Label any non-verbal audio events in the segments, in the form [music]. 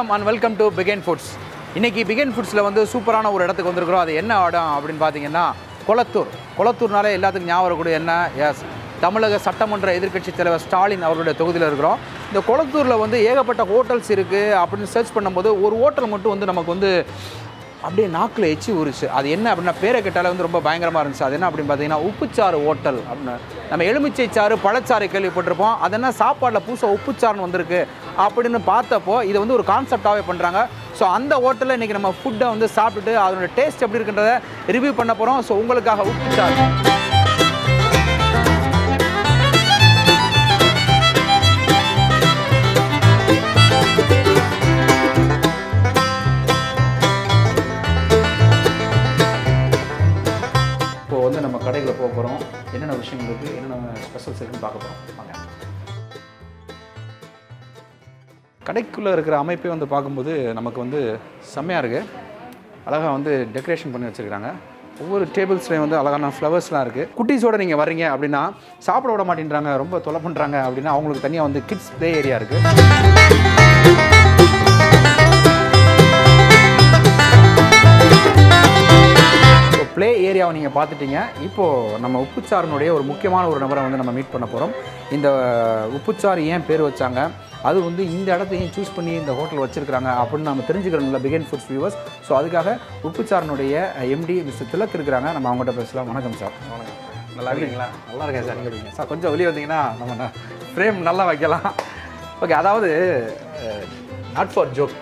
வணக்கம் and welcome to began foods இன்றைக்கி பிகன் ஃபுட்ஸில் வந்து சூப்பரான ஒரு இடத்துக்கு வந்திருக்கிறோம். அது என்ன இடம் அப்படின்னு பார்த்தீங்கன்னா கொளத்தூர். கொளத்தூர்னாலே எல்லாத்துக்கும் ஞாபகம் கூட என்ன? எஸ் தமிழக சட்டமன்ற எதிர்க்கட்சி தலைவர் ஸ்டாலின் அவருடைய தொகுதியில் இருக்கிறோம். இந்த கொளத்தூரில் வந்து ஏகப்பட்ட ஹோட்டல்ஸ் இருக்குது அப்படின்னு சர்ச் பண்ணும்போது ஒரு ஹோட்டல் மட்டும் வந்து நமக்கு வந்து அப்படியே நாக்கில் எச்சி உருச்சு அது என்ன அப்படின்னா பேரை கேட்டாலே வந்து ரொம்ப பயங்கரமாக இருந்துச்சு. அது என்ன அப்படின்னு பார்த்தீங்கன்னா உப்புச்சாறு ஹோட்டல் அப்படின்னு. நம்ம எலுமிச்சை சாறு பழச்சாறு கேள்விப்பட்டிருப்போம். அது என்ன சாப்பாடில் புதுசாக உப்புச்சாறுன்னு வந்திருக்கு அப்படின்னு பார்த்தப்போ இதை வந்து ஒரு கான்செப்டாகவே பண்ணுறாங்க ஸோ அந்த ஹோட்டலில் இன்றைக்கி நம்ம ஃபுட்டை வந்து சாப்பிட்டுட்டு அதோட டேஸ்ட் எப்படி இருக்குன்றதை ரிவ்யூ பண்ண போகிறோம் ஸோ உங்களுக்காக உப்புச்சாறு. என்னென்ன இருக்குன்னு பார்க்க போகிறோம் வாங்க. கடைக்குள்ளே இருக்கிற அமைப்பே வந்து பார்க்கும்போது நமக்கு வந்து செம்மையாக இருக்குது அழகாக வந்து டெக்கரேஷன் பண்ணி வச்சுருக்காங்க ஒவ்வொரு டேபிள்ஸ்லேயும் வந்து அழகான ஃப்ளவர்ஸ்லாம் இருக்குது குட்டீஸோடு நீங்கள் வர்றீங்க அப்படின்னா சாப்பிட விட மாட்டேன்றாங்க ரொம்ப தொலை பண்ணுறாங்க அப்படின்னா அவங்களுக்கு தனியாக வந்து கிட்ஸ் ப்ளே ஏரியா இருக்குது ப்ளே ஏரியாவை நீங்கள் பார்த்துட்டீங்க. இப்போது நம்ம உப்புச்சாரனுடைய ஒரு முக்கியமான ஒரு நபரை வந்து நம்ம மீட் பண்ண போகிறோம் இந்த உப்புச்சாறு ஏன் பேர் வச்சாங்க? அது வந்து இந்த இடத்த ஏன் சூஸ் பண்ணி இந்த ஹோட்டல் வச்சுருக்காங்க அப்படின்னு நம்ம தெரிஞ்சுக்கிறோம்ல பிகன் ஃபுட்ஸ் வியூவர்ஸ் ஸோ அதுக்காக உப்புச்சாரனுடைய எம்டி மிஸ்டர் திலக் இருக்கிறாங்க. நம்ம அவங்கள்ட்ட பேசலாம். வணக்கம் சார். வணக்கம். நல்லா இருக்கீங்களா? நல்லா இருக்கேன் சார். இருக்கீங்க. சார் கொஞ்சம் வெளியே வந்தீங்கன்னா நம்ம ஃப்ரேம் நல்லா வைக்கலாம். ஓகே அதாவது நாட் ஃபார் ஜோக்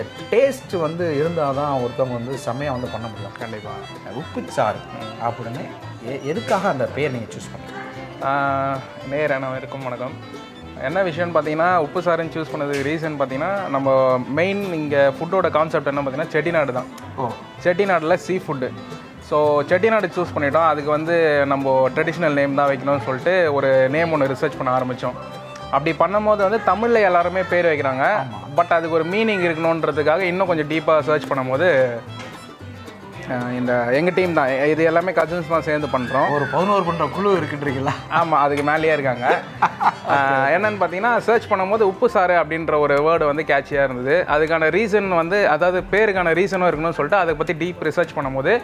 இந்த டேஸ்ட் வந்து இருந்தால் தான் ஒருத்தவங்க வந்து செம்மையாக வந்து பண்ண முடியும். கண்டிப்பாக உப்புச்சாறு அப்படின்னு எ- எதுக்காக அந்த பேர் நீங்கள் சூஸ் பண்ணீங்க? நேர் அனைவருக்கும் வணக்கம். என்ன விஷயம்னு பார்த்தீங்கன்னா உப்பு சாருன்னு சூஸ் பண்ணதுக்கு ரீசன் பார்த்தீங்கன்னா நம்ம மெயின் இங்கே ஃபுட்டோட கான்செப்ட் என்ன பார்த்தீங்கன்னா செட்டிநாடு தான். ஓ. செட்டிநாட்டில் sea food so Chettinad choose பண்ணிட்டோம். அதுக்கு வந்து நம்ம ட்ரெடிஷ்னல் நேம் தான் வைக்கணும்னு சொல்லிட்டு ஒரு நேம் ஒன்று ரிசர்ச் பண்ண ஆரம்பித்தோம் அப்படி பண்ணும்போது வந்து தமிழில் எல்லாருமே பேர் வைக்கிறாங்க. பட் அதுக்கு ஒரு மீனிங் இருக்கணுன்றதுக்காக இன்னும் கொஞ்சம் டீப்பாக சர்ச் பண்ணும்போது இந்த எங்கள் டீம் தான். இது எல்லாமே கசின்ஸ் தான் சேர்ந்து பண்ணுறோம் ஒரு பதினோரு பண்ணுற குழு இருக்குன்றீங்களா ஆமாம் அதுக்கு மேலேயே இருக்காங்க. என்னன்னு பார்த்தீங்கன்னா சர்ச் பண்ணும்போது உப்பு சாறு அப்படின்ற ஒரு வேர்டு வந்து கேட்சியாக இருந்தது. அதுக்கான ரீசன் வந்து அதாவது பேருக்கான ரீசனும் இருக்கணும்னு சொல்லிட்டு அதை பற்றி டீப் ரிசர்ச் பண்ணும்போது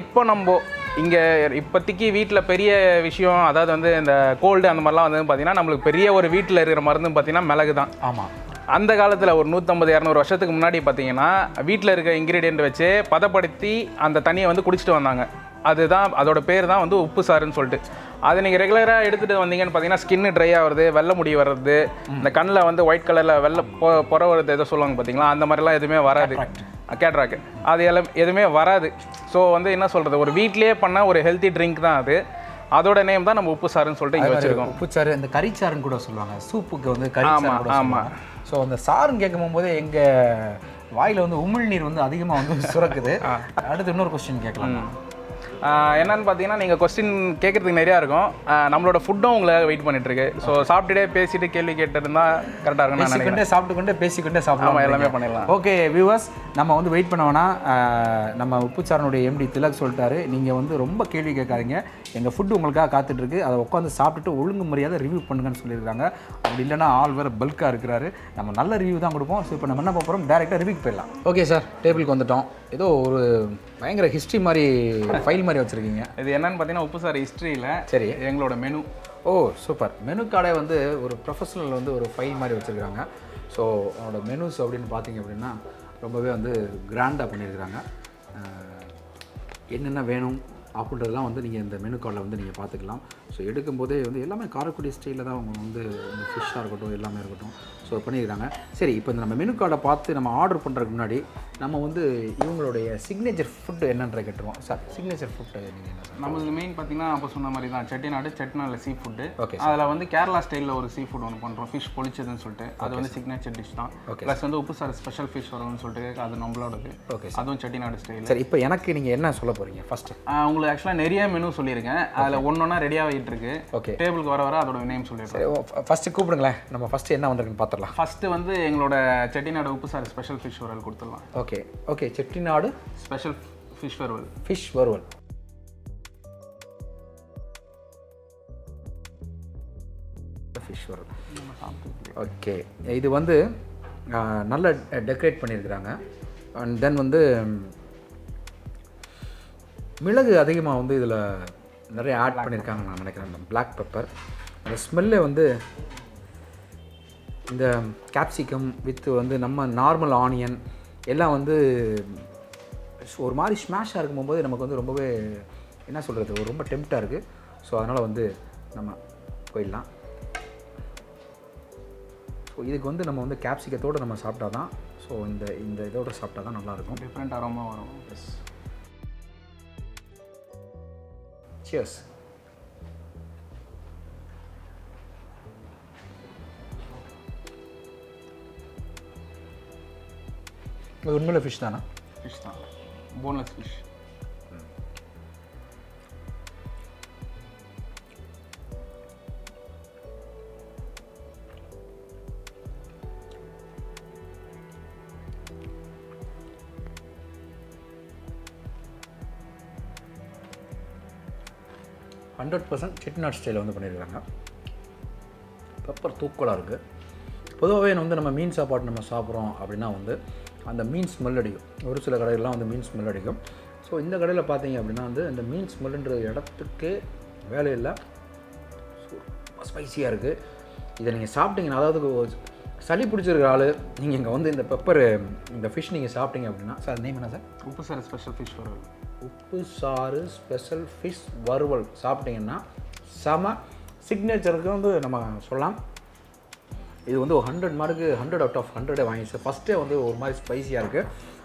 இப்போ நம்ம இங்கே இப்போதைக்கு வீட்டில் பெரிய விஷயம் அதாவது வந்து இந்த கோல்டு அந்த மாதிரிலாம் வந்து பார்த்தீங்கன்னா நம்மளுக்கு பெரிய ஒரு வீட்டில் இருக்கிற மருந்து பார்த்தீங்கன்னா மிளகு தான் ஆமாம் அந்த காலத்தில் ஒரு நூற்றம்பது இரநூறு வருஷத்துக்கு முன்னாடி பார்த்தீங்கன்னா வீட்டில் இருக்க இன்க்ரீடியன்ட் வச்சு பதப்படுத்தி அந்த தண்ணியை வந்து குடிச்சிட்டு வந்தாங்க. அதுதான் அதோட பேர் தான் வந்து உப்பு சாறுன்னு சொல்லிட்டு. அது நீங்கள் ரெகுலராக எடுத்துகிட்டு வந்தீங்கன்னு பார்த்தீங்கன்னா ஸ்கின்னு ட்ரை ஆகுறது வெள்ளை முடி வர்றது இந்த கண்ணில் வந்து ஒயிட் கலரில் வெள்ளை பொ புற வருது ஏதோ சொல்லுவாங்க பார்த்தீங்களா அந்த மாதிரிலாம் எதுவுமே வராது. கேட்ராக்கு. அது எல்லாம் எதுவுமே வராது. ஸோ வந்து என்ன சொல்கிறது ஒரு வீட்லேயே பண்ண ஒரு ஹெல்த்தி ட்ரிங்க் தான் அது. அதோட நேம் தான் நம்ம உப்பு சாறுன்னு சொல்லிட்டு இங்கே வச்சுருக்கோம். உப்புச்சாறு இந்த கறிச்சாறுன்னு கூட சொல்லுவாங்க. சூப்புக்கு வந்து கறிச்சாறு ஆமா, கூட ஆமா. சொல்லுவாங்க. ஸோ அந்த சாருன்னு கேட்கும் போதே எங்கள் வாயில் வந்து உமிழ்நீர் வந்து அதிகமாக வந்து சுரக்குது. அடுத்து இன்னொரு கொஸ்டின் கேட்கலாம்? என்னன்னு பார்த்தீங்கன்னா நீங்கள் கொஸ்டின் கேட்குறதுக்கு நிறையா இருக்கும். நம்மளோட ஃபுட்டும் உங்களை வெயிட் பண்ணிட்டு இருக்கு ஸோ சாப்பிட்டுட்டே பேசிட்டு கேள்வி கேட்டிருந்தா கரெக்டாக இருக்கும் நான் நினைக்கிறேன். சாப்பிட்டுக்கொண்டே பேசிக்கொண்டே சாப்பிடலாம் ஆமா, எல்லாமே பண்ணிடலாம். ஓகே வியூவர்ஸ் நம்ம வந்து வெயிட் பண்ண வேணாம் அஹ், நம்ம உப்புச்சாரனுடைய எம்டி திலக் சொல்லிட்டாரு. நீங்கள் வந்து ரொம்ப கேள்வி கேட்காதீங்க. எங்கள் ஃபுட்டு உங்களுக்காக காத்துட்டு இருக்கு அதை உட்காந்து சாப்பிட்டுட்டு ஒழுங்கு மரியாதை ரிவ்யூ பண்ணுங்கன்னு சொல்லியிருக்காங்க. அப்படி இல்லைன்னா ஆள் வேறு பல்காக இருக்கிறாரு. நம்ம நல்ல ரிவ்யூ தான் கொடுப்போம். ஸோ இப்போ நம்ம என்ன போகிறோம் டேரெக்டாக ரிவ்யூக்கு போயிடலாம். ஓகே சார் டேபிளுக்கு வந்துட்டோம். ஏதோ ஒரு பயங்கர ஹிஸ்ட்ரி மாதிரி ஃபைல் மாதிரி வச்சுருக்கீங்க. இது என்னன்னு பார்த்தீங்கன்னா உப்பு சார் ஹிஸ்ட்ரியில் சரி. எங்களோட மெனு ஓ சூப்பர் மெனு கார்டே வந்து ஒரு ப்ரொஃபஷனல் வந்து ஒரு ஃபைல் மாதிரி வச்சுருக்காங்க. ஸோ அவனோட மெனுஸ் அப்படின்னு பார்த்தீங்க அப்படின்னா ரொம்பவே வந்து கிராண்டாக பண்ணியிருக்கிறாங்க. என்னென்ன வேணும் அப்படின்றதெல்லாம் வந்து நீங்கள் இந்த மெனு கார்டில் வந்து நீங்கள் பார்த்துக்கலாம். ஸோ எடுக்கும்போதே வந்து எல்லாமே காரைக்குடி ஸ்டைலில் தான் அவங்க வந்து இந்த ஃபிஷ்ஷாக இருக்கட்டும் எல்லாமே இருக்கட்டும். ஸோ பண்ணியிருக்காங்க. சரி இப்போ இந்த நம்ம மெனு கார்டை பார்த்து நம்ம ஆர்டர் பண்ணுறதுக்கு முன்னாடி நம்ம வந்து இவங்களுடைய சிக்னேச்சர் ஃபுட்டு என்னன்ற கேட்டுருவோம். சார் சிக்னேச்சர் ஃபுட்டு நீங்கள் என்ன சார் நம்மளுக்கு மெயின் பார்த்தீங்கன்னா அப்போ சொன்ன மாதிரி தான் செட்டிநாடு. செட்டிநாடில் சீ ஃபுட்டு Okay, அதில் வந்து கேரளா ஸ்டைலில் ஒரு சீ ஃபுட் ஒன்று பண்ணுறோம் ஃபிஷ் பொழிச்சதுன்னு சொல்லிட்டு. அது வந்து சிக்னேச்சர் டிஷ் தான். ப்ளஸ் வந்து உப்பு சார் ஸ்பெஷல் ஃபிஷ் வரும்னு சொல்லிட்டு அது நம்மளோடது. Okay, அதுவும் செட்டிநாடு ஸ்டைல் சரி இப்போ எனக்கு நீங்கள் என்ன சொல்ல போகிறீங்க ஃபஸ்ட்டு உங்களுக்கு ஆக்சுவலாக நிறைய மெனு சொல்லியிருக்கேன். அதில் ஒன்று ஒன்றா ரெடி ஆகிட்டு இருக்கு Okay. டேபிளுக்கு வர வர அதோட நேம் சொல்லியிருக்கேன் ஃபஸ்ட்டு கூப்பிடுங்களேன். நம்ம ஃபஸ்ட்டு என்ன வந்திருக்குன்னு பார்த்துடலாம் ஃபஸ்ட்டு வந்து எங்களோட செட்டிநாடு உப்பு சார் ஸ்பெஷல் ஃபிஷ் வறுவல் கொடுத்துடலாம். Okay okay Chettinad special fish வறுவல். ஃபிஷ் வறுவல். ஃபிஷ் வறுவல். ஓகே இது வந்து நல்ல டெக்கரேட் பண்ணியிருக்கிறாங்க. அண்ட் தென் வந்து மிளகு அதிகமாக வந்து இதில் நிறைய ஆட் பண்ணியிருக்காங்க நான் நினைக்கிறேன். பிளாக் பெப்பர் அந்த ஸ்மெல்லே வந்து இந்த கேப்சிகம் வித் வந்து நம்ம நார்மல் ஆனியன் எல்லாம் வந்து ஒரு மாதிரி ஸ்மாஷாக இருக்கும்போது நமக்கு வந்து ரொம்பவே என்ன சொல்கிறது ஒரு ரொம்ப டெம்ப்டாக இருக்குது ஸோ அதனால் வந்து நம்ம போயிடலாம். ஸோ இதுக்கு வந்து நம்ம வந்து கேப்சிகத்தோடு நம்ம சாப்பிட்டா தான் ஸோ இந்த இந்த இதோட சாப்பிட்டா தான் நல்லாயிருக்கும் டிஃப்ரெண்ட் அரோமா வரும். எஸ் சியர்ஸ் இது உண்மையில் ஃபிஷ் தானா ஃபிஷ் தான் boneless fish hundred percent Chettinad ஸ்டைலில் வந்து பண்ணியிருக்காங்க. பெப்பர் தூக்கலாக இருக்குது பொதுவாகவே வந்து நம்ம மீன் சாப்பாடு நம்ம சாப்பிட்றோம் அப்படின்னா வந்து அந்த மீன் ஸ்மெல் அடிக்கும். ஒரு சில கடையிலலாம் வந்து மீன் ஸ்மெல் அடிக்கும். ஸோ இந்த கடையில் பார்த்தீங்க அப்படின்னா வந்து இந்த மீன் ஸ்மெல்லுன்ற இடத்துக்கே வேலையில்லை ரொம்ப ஸ்பைசியாக இருக்குது இதை நீங்கள் சாப்பிட்டீங்கன்னா அதாவது சளி பிடிச்சிருக்கிற ஆள் நீங்கள் இங்கே வந்து இந்த பெப்பர் இந்த ஃபிஷ் நீங்கள் சாப்பிட்டீங்க அப்படின்னா சார் நேம் என்ன சார் உப்பு சார் ஸ்பெஷல் ஃபிஷ் வரும். உப்பு சாறு ஸ்பெஷல் ஃபிஷ் வறுவல். சாப்பிட்டீங்கன்னா செம சிக்னேச்சருக்கு வந்து நம்ம சொல்லலாம். இது வந்து ஒரு hundred mark hundred out of ஹண்ட்ரடே வாங்கிச்சு. ஃபஸ்ட்டே வந்து ஒரு மாதிரி ஸ்பைசியாக இருக்குது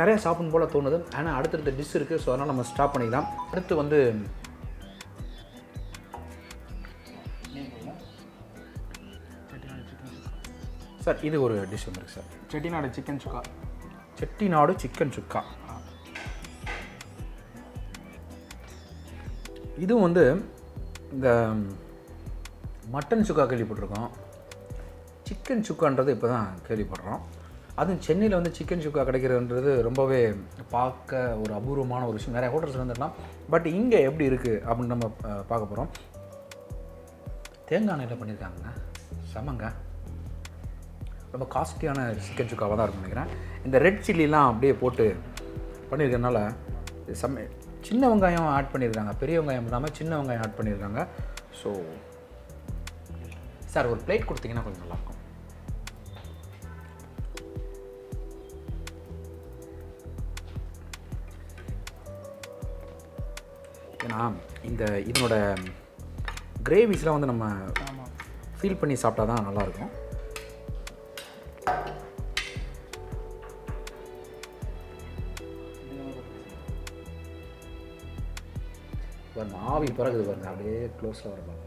நிறைய சாப்பிடும் போல் தோணுது. ஆனால் அடுத்தடுத்த டிஷ் இருக்குது ஸோ அதனால் நம்ம ஸ்டாப் பண்ணிக்கலாம். அடுத்து வந்து சார் இது ஒரு டிஷ் வந்துருக்கு sir. Chettinad chicken sukka. Chettinad chicken sukka. இதுவும் வந்து இந்த மட்டன் சுக்கா கேள்விப்பட்டிருக்கோம். சிக்கன் சுக்கான்றது இப்போ தான் கேள்விப்படுறோம். அதுவும் சென்னையில் வந்து சிக்கன் சுக்கா கிடைக்கிறதுன்றது ரொம்பவே பார்க்க ஒரு அபூர்வமான ஒரு விஷயம். நிறைய ஹோட்டல்ஸ் வந்துடலாம் பட் இங்கே எப்படி இருக்குது அப்படின்னு நம்ம பார்க்க போகிறோம் தேங்காய் எண்ணெயில் பண்ணியிருக்காங்க செமங்க ரொம்ப காஸ்ட்லியான சிக்கன் சுக்காவாக தான் இருக்கும்னு நினைக்கிறேன். இந்த ரெட் சில்லிலாம் அப்படியே போட்டு பண்ணியிருக்கறனால இது செம்ம சின்ன வெங்காயம் ஆட் பண்ணியிருக்காங்க. பெரிய வெங்காயம் இல்லாமல் சின்ன வெங்காயம் ஆட் பண்ணியிருக்காங்க. ஸோ சார் ஒரு பிளேட் கொடுத்தீங்கன்னா கொஞ்சம் நல்லாயிருக்கும். ஏன்னா இந்த இதனோட கிரேவிஸ்லாம் வந்து நம்ம ஃபீல் பண்ணி சாப்பிட்டா தான் நல்லாயிருக்கும். ஆவி பிறகுது பாருங்க அப்படியே க்ளோஸில் வர பாருங்க.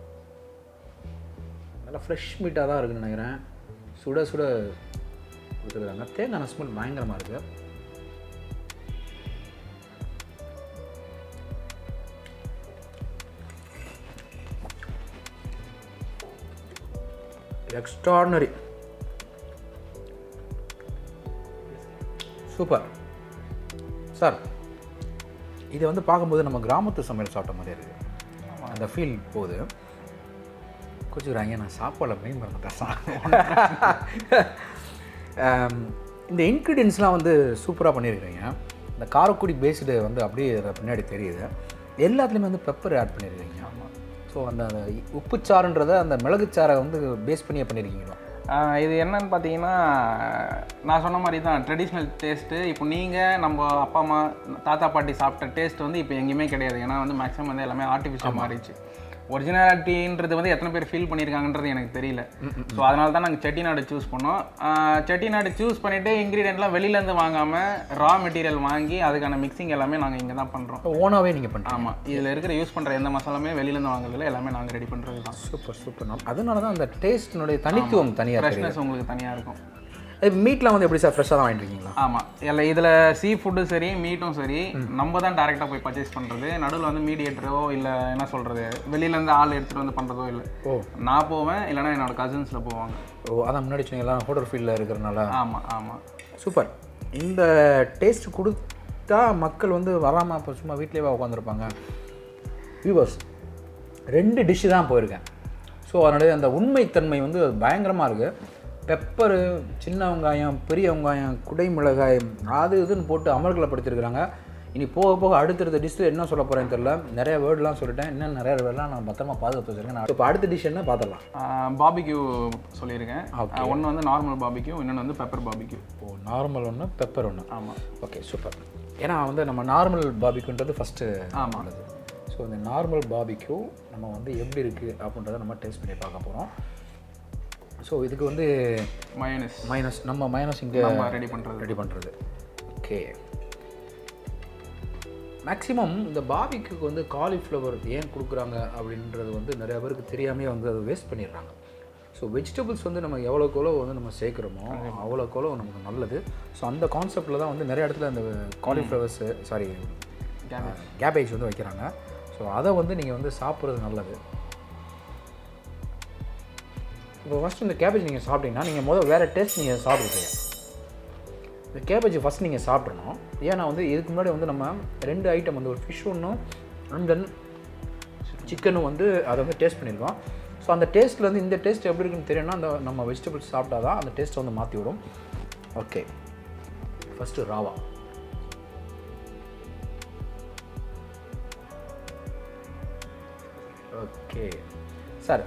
நல்லா ஃப்ரெஷ் மீட்டாக தான் இருக்குன்னு நினைக்கிறேன். சுட சுட கொடுத்துருக்காங்க தேங்காய் ஸ்மெல் பயங்கரமாக இருக்குது எக்ஸ்ட்ராடனரி சூப்பர் சார் இது வந்து பார்க்கும்போது நம்ம கிராமத்து சமையல் சாப்பிட்ட மாதிரி இருக்குது அந்த ஃபீல் போகுது. கொஞ்சம் நான் சாப்பாடல மெயின் மறந்து பேசுகிறேன் இந்த இன்க்ரீடியன்ஸ்லாம் வந்து சூப்பராக பண்ணியிருக்கிறீங்க இந்த காரக்குடி பேஸ்டு வந்து அப்படியே பின்னாடி தெரியுது. எல்லாத்துலேயுமே வந்து பெப்பர் ஆட் பண்ணியிருக்கீங்க ஸோ அந்த உப்புச்சாறுன்றதை அந்த மிளகுச்சாரை வந்து பேஸ் பண்ணியே பண்ணியிருக்கீங்களா இது என்னன்னு பார்த்தீங்கன்னா நான் சொன்ன மாதிரி தான் ட்ரெடிஷ்னல் டேஸ்ட்டு இப்போ நீங்கள் நம்ம அப்பா அம்மா தாத்தா பாட்டி சாப்பிட்ட டேஸ்ட் வந்து இப்போ எங்கேயுமே கிடையாது. ஏன்னா வந்து மேக்ஸிமம் வந்து எல்லாமே ஆர்டிஃபிஷியல் மாறிடுச்சு. ஒரிஜினாலிட்டின்றது வந்து எத்தனை பேர் ஃபீல் பண்ணியிருக்காங்கன்றது எனக்கு தெரியல. ஸோ அதனால தான் நாங்கள் செட்டிநாடு சூஸ் பண்ணோம். செட்டிநாடு சூஸ் பண்ணிவிட்டு இன்க்ரீடியன்ட்லாம் வெளியிலேருந்து வாங்காமல் ரா மெட்டீரியல் வாங்கி அதுக்கான மிக்சிங் எல்லாமே நாங்கள் இங்கே தான் பண்ணுறோம் ஓனாகவே நீங்கள் பண்ணுறீங்க ஆமாம் இதில் இருக்கிற யூஸ் பண்ணுற எந்த மசாலாமே வெளியிலேருந்து வாங்குறதுல எல்லாமே நாங்கள் ரெடி பண்ணுறது தான் சூப்பர் சூப்பர் அதனால தான் அந்த டேஸ்டினுடைய தனித்துவம் தனியாக ஃப்ரெஷ்னஸ் உங்களுக்கு தனியாக இருக்கும். மீட்லாம் வந்து எப்படி சார் ஃப்ரெஷ்ஷாக தான் வாங்கிட்டு இருக்கீங்களா ஆமாம் இல்லை இதில் சீ ஃபுட்டும் சரி மீட்டும் சரி நம்ம தான் டேரெக்டாக போய் பர்ச்சேஸ் பண்ணுறது நடுவில் வந்து மீடியேட்டரோ இல்லை என்ன சொல்கிறது வெளியிலேருந்து ஆள் எடுத்துகிட்டு வந்து பண்ணுறதோ இல்லை. ஓ. நான் போவேன் இல்லைன்னா என்னோட கசின்ஸில் போவாங்க. ஓ அதான் முன்னாடி சொன்னீங்களா ஹோட்டல் ஃபீல்டில் இருக்கிறனால ஆமாம் ஆமாம் சூப்பர் இந்த டேஸ்ட் கொடுத்தா மக்கள் வந்து வராமல் இப்போ சும்மா வீட்லேயே உட்காந்துருப்பாங்க வியூவர்ஸ் ரெண்டு டிஷ்ஷு தான் போயிருக்கேன். ஸோ அதனுடைய அந்த உண்மைத்தன்மை வந்து பயங்கரமாக இருக்குது பெப்பரு சின்ன வெங்காயம் பெரிய வெங்காயம் குடை மிளகாய் அது இதுன்னு போட்டு அமல்கலப்படுத்திருக்கிறாங்க இனி போக போக அடுத்தடுத்த டிஷ்ஷில் என்ன சொல்ல போகிறேன்னு தெரியல. நிறைய வேர்டெலாம் சொல்லிட்டேன். இன்னும் நிறைய வேர்டெலாம் நான் பத்திரமா பாதுகாத்து வச்சிருக்கேன். நான் இப்போ அடுத்த டிஷ் என்ன பார்த்துடலாம் பாபிக்யூ சொல்லியிருக்கேன். ஒன்று வந்து நார்மல் பாபிக்யூ இன்னொன்று வந்து பெப்பர் பாபிக்யூ ஓ நார்மல் ஒன்று பெப்பர் ஒன்று ஆமாம் ஓகே சூப்பர் ஏன்னா வந்து நம்ம நார்மல் பாபிக்குன்றது ஃபஸ்ட்டு ஆமாம் ஸோ இந்த நார்மல் பாபிக்யூ நம்ம வந்து எப்படி இருக்குது அப்படின்றத நம்ம டேஸ்ட் பண்ணி பார்க்க போகிறோம் ஸோ இதுக்கு வந்து மயோனிஸ் மைனஸ் நம்ம மைனஸ் இங்கே நம்ம ரெடி பண்ணுறது ரெடி பண்ணுறது ஓகே மேக்ஸிமம் இந்த பாபிக்கு வந்து காலிஃப்ளவர் ஏன் கொடுக்குறாங்க அப்படின்றது வந்து நிறைய பேருக்கு தெரியாமே வந்து அதை வேஸ்ட் பண்ணிடுறாங்க. ஸோ வெஜிடபிள்ஸ் வந்து நம்ம எவ்வளோக்கு எவ்வளோ வந்து நம்ம சேர்க்குறோமோ அவ்வளோக்கு எவ்வளோ நமக்கு நல்லது. ஸோ அந்த கான்செப்டில் தான் வந்து நிறைய இடத்துல அந்த காலிஃப்ளவர்ஸு சாரி கேபேஜ் வந்து வைக்கிறாங்க. ஸோ அதை வந்து நீங்கள் வந்து சாப்பிட்றது நல்லது. இப்போ ஃபஸ்ட்டு இந்த கேபேஜ் நீங்கள் சாப்பிட்டீங்கன்னா நீங்கள் முதல் வேறு டேஸ்ட் நீங்கள் சாப்பிடுறீங்க இந்த கேபேஜ் ஃபஸ்ட் நீங்கள் சாப்பிட்றணும் ஏன்னா வந்து இதுக்கு முன்னாடி வந்து நம்ம ரெண்டு ஐட்டம் வந்து ஒரு ஃபிஷ் ஒன்றும் அண்ட் தென் சிக்கனும் வந்து அதை வந்து டேஸ்ட் பண்ணிடுவோம் ஸோ அந்த டேஸ்ட்லேருந்து இந்த டேஸ்ட் எப்படி இருக்குன்னு தெரியும்னா அந்த நம்ம வெஜிடபிள்ஸ் சாப்பிட்டா தான் அந்த டேஸ்ட்டை வந்து மாற்றி விடும். ஓகே ஃபஸ்ட்டு ராவா. ஓகே சார்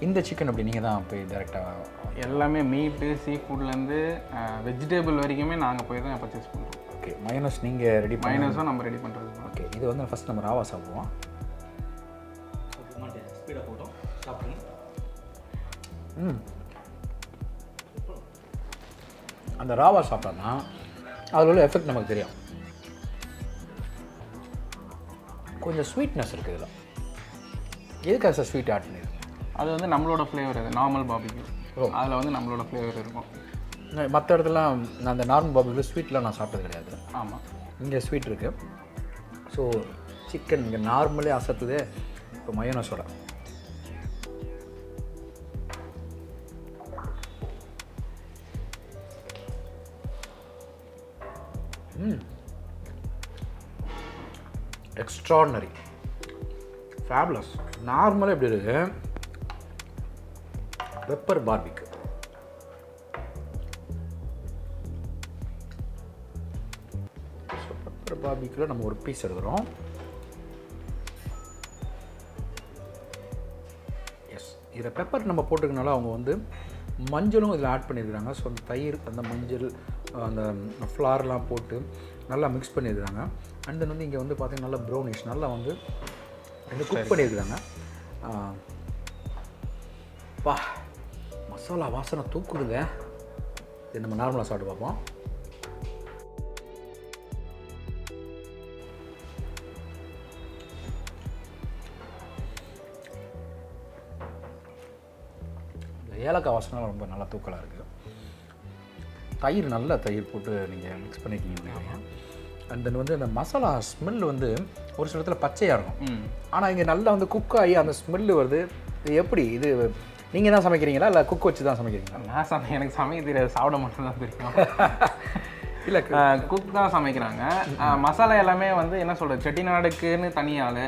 இந்த சிக்கன் அப்படி நீங்கள் தான் போய் டேரெக்டாக எல்லாமே மீட்டு சீ ஃபுட்லேருந்து வெஜிடபிள் வரைக்குமே நாங்கள் போய் தான் பர்ச்சேஸ் பண்ணுறோம் ஓகே மயோனஸ் நீங்கள் ரெடி மைனஸும் நம்ம ரெடி பண்ணுறது ஓகே இது வந்து ஃபஸ்ட் நம்ம ராவா சாப்பிடுவோம். ஸ்பீடாக போட்டோம். சாப்பிடுங்க. ம். அந்த ராவா சாப்பிட்டோம்னா அதில் உள்ள எஃபெக்ட் நமக்கு தெரியும். கொஞ்சம் ஸ்வீட்னஸ் இருக்குது இதில். எதுக்காக சார் ஸ்வீட் ஆட் பண்ணியிருக்கு அது வந்து நம்மளோட ஃப்ளேவர் அது நார்மல் பாபிக்யூ அதில் வந்து நம்மளோட ஃப்ளேவர் இருக்கும். மற்ற இடத்துலலாம் நான் அந்த நார்மல் பாபிக்கு ஸ்வீட்லாம் நான் சாப்பிட்டது கிடையாது. ஆமாம் இங்கே ஸ்வீட் இருக்குது ஸோ சிக்கன் இங்கே நார்மலே அசத்துது. இப்போ மயோனஸோட எக்ஸ்ட்ராடினரி ஃபேப்லஸ் நார்மலாக எப்படி இருக்கு? பெப்பர் பார்பிக்கு ஸோ பெப்பர் பார்பிக்கில் நம்ம ஒரு பீஸ் எடுக்கிறோம் எஸ் இதில் பெப்பர் நம்ம போட்டிருக்கனால அவங்க வந்து மஞ்சளும் இதில் ஆட் பண்ணியிருக்கிறாங்க ஸோ அந்த தயிர் அந்த மஞ்சள் அந்த ஃப்ளார்லாம் போட்டு நல்லா மிக்ஸ் பண்ணியிருக்கிறாங்க அண்ட் தென் வந்து இங்கே வந்து பார்த்தீங்கன்னா நல்லா ப்ரௌனிஷ் நல்லா வந்து ரெண்டு குக் பண்ணியிருக்கிறாங்க பா. மசாலா வாசனை தூக்குதுங்க. இது நம்ம நார்மலாக சாப்பிட்டு பார்ப்போம். ஏலக்காய் வாசனை ரொம்ப நல்லா தூக்கலாக இருக்குது தயிர் நல்ல தயிர் போட்டு நீங்கள் மிக்ஸ் பண்ணிக்கிங்க அண்ட் தென் வந்து அந்த மசாலா ஸ்மெல் வந்து ஒரு சில இடத்துல பச்சையாக இருக்கும். ஆனால் இங்கே நல்லா வந்து குக் ஆகி அந்த ஸ்மெல்லு வருது. இது எப்படி? இது நீங்கள் தான் சமைக்கிறீங்களா? இல்லை குக் வச்சு தான் சமைக்கிறீங்களா? நான் சமை எனக்கு சமைக்க தெரியாது. சாப்பிட மட்டும் தான் தெரியும். [laughs] இல்லை குக் தான் சமைக்கிறாங்க. மசாலா எல்லாமே வந்து என்ன சொல்கிறது செட்டிநாடுக்குன்னு தனி ஆள்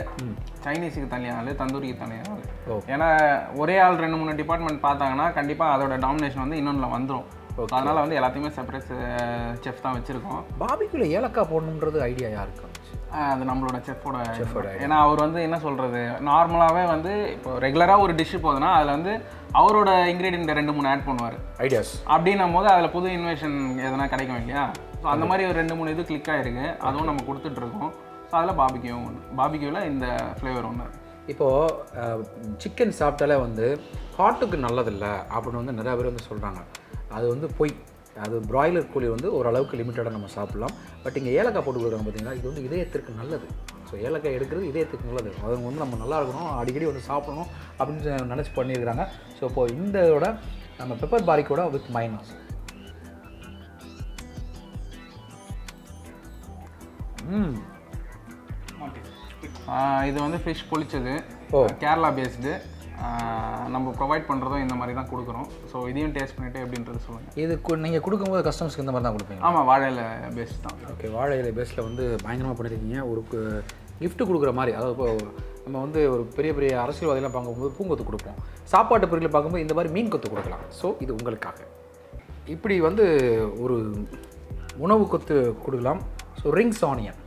சைனீஸுக்கு தனி ஆள் தந்தூரிக்கு தனி ஆள். ஏன்னா ஒரே ஆள் ரெண்டு மூணு டிபார்ட்மெண்ட் பார்த்தாங்கன்னா கண்டிப்பாக அதோட டாமினேஷன் வந்து இன்னொன்றில் வந்துடும் அதனால் வந்து எல்லாத்தையுமே செப்பரேட் செஃப் தான் வச்சுருக்கோம். பாபிக்குள்ள ஏலக்காய் போடணுன்றது ஐடியா யாருக்கு? வந்துச்சு அது நம்மளோட செஃப்போட ஏன்னா அவர் வந்து என்ன சொல்கிறது நார்மலாகவே வந்து இப்போ ரெகுலராக ஒரு டிஷ்ஷு போகுதுன்னா அதில் வந்து அவரோட இன்க்ரீடியன்ட் ரெண்டு மூணு ஆட் பண்ணுவார். ஐடியாஸ் அப்படின்னும் போது அதில் புது இன்வெஷன் எதனா கிடைக்கும் இல்லையா? ஸோ அந்த மாதிரி ஒரு ரெண்டு மூணு இது கிளிக் ஆகிருக்கு அதுவும் நம்ம கொடுத்துட்ருக்கோம். ஸோ அதில் பாபிக்யூவும் ஒன்று பாபிக்யூவில் இந்த ஃப்ளேவர் ஒன்று இப்போது சிக்கன் சாப்பிட்டாலே வந்து ஹார்ட்டுக்கு நல்லதில்ல அப்படின்னு வந்து நிறையா பேர் வந்து சொல்கிறாங்க அது வந்து பொய். அது பிராய்லர் கோழி வந்து ஓரளவுக்கு லிமிட்டடாக நம்ம சாப்பிடலாம். பட் இங்கே ஏலக்காய் போட்டு கொடுக்குறாங்க பார்த்தீங்களா இது வந்து இதயத்திற்கு நல்லது. ஸோ ஏலக்காய் எடுக்கிறது இதயத்துக்கு நல்லது. அது வந்து நம்ம நல்லா இருக்கணும் அடிக்கடி வந்து சாப்பிடணும் அப்படின்னு நினச்சி பண்ணியிருக்கிறாங்க. ஸோ இப்போ இந்த இதோட நம்ம பெப்பர் பாரிக்கோட வித் மைனஸ் ம். இது வந்து ஃபிஷ் பொளிச்சது. ஓ. கேரளா பேஸ்டு நம்ம ப்ரொவைட் பண்ணுறதும் இந்த மாதிரி தான் கொடுக்குறோம். ஸோ இதையும் டேஸ்ட் பண்ணிவிட்டு எப்படின்றது சொல்லுங்கள் இது நீங்கள் கொடுக்கும்போது கஸ்டமர்ஸ்க்கு இந்த மாதிரி தான் கொடுப்பீங்க ஆமாம் வாழையில பேஸ்ட் தான். ஓகே வாழை இலை பேஸில் வந்து பயங்கரமாக பண்ணியிருக்கீங்க ஒரு gift கொடுக்குற மாதிரி. அதாவது இப்போ நம்ம வந்து ஒரு பெரிய பெரிய அரசியல்வாதிகளாம் பார்க்கும்போது பூங்கொத்து கொடுப்போம். சாப்பாட்டு பொருட்களை பார்க்கும்போது இந்த மாதிரி மீன் கொத்து கொடுக்கலாம். ஸோ இது உங்களுக்காக. இப்படி வந்து ஒரு உணவு கொத்து கொடுக்கலாம். ஸோ ரிங்ஸ் ஆனியன்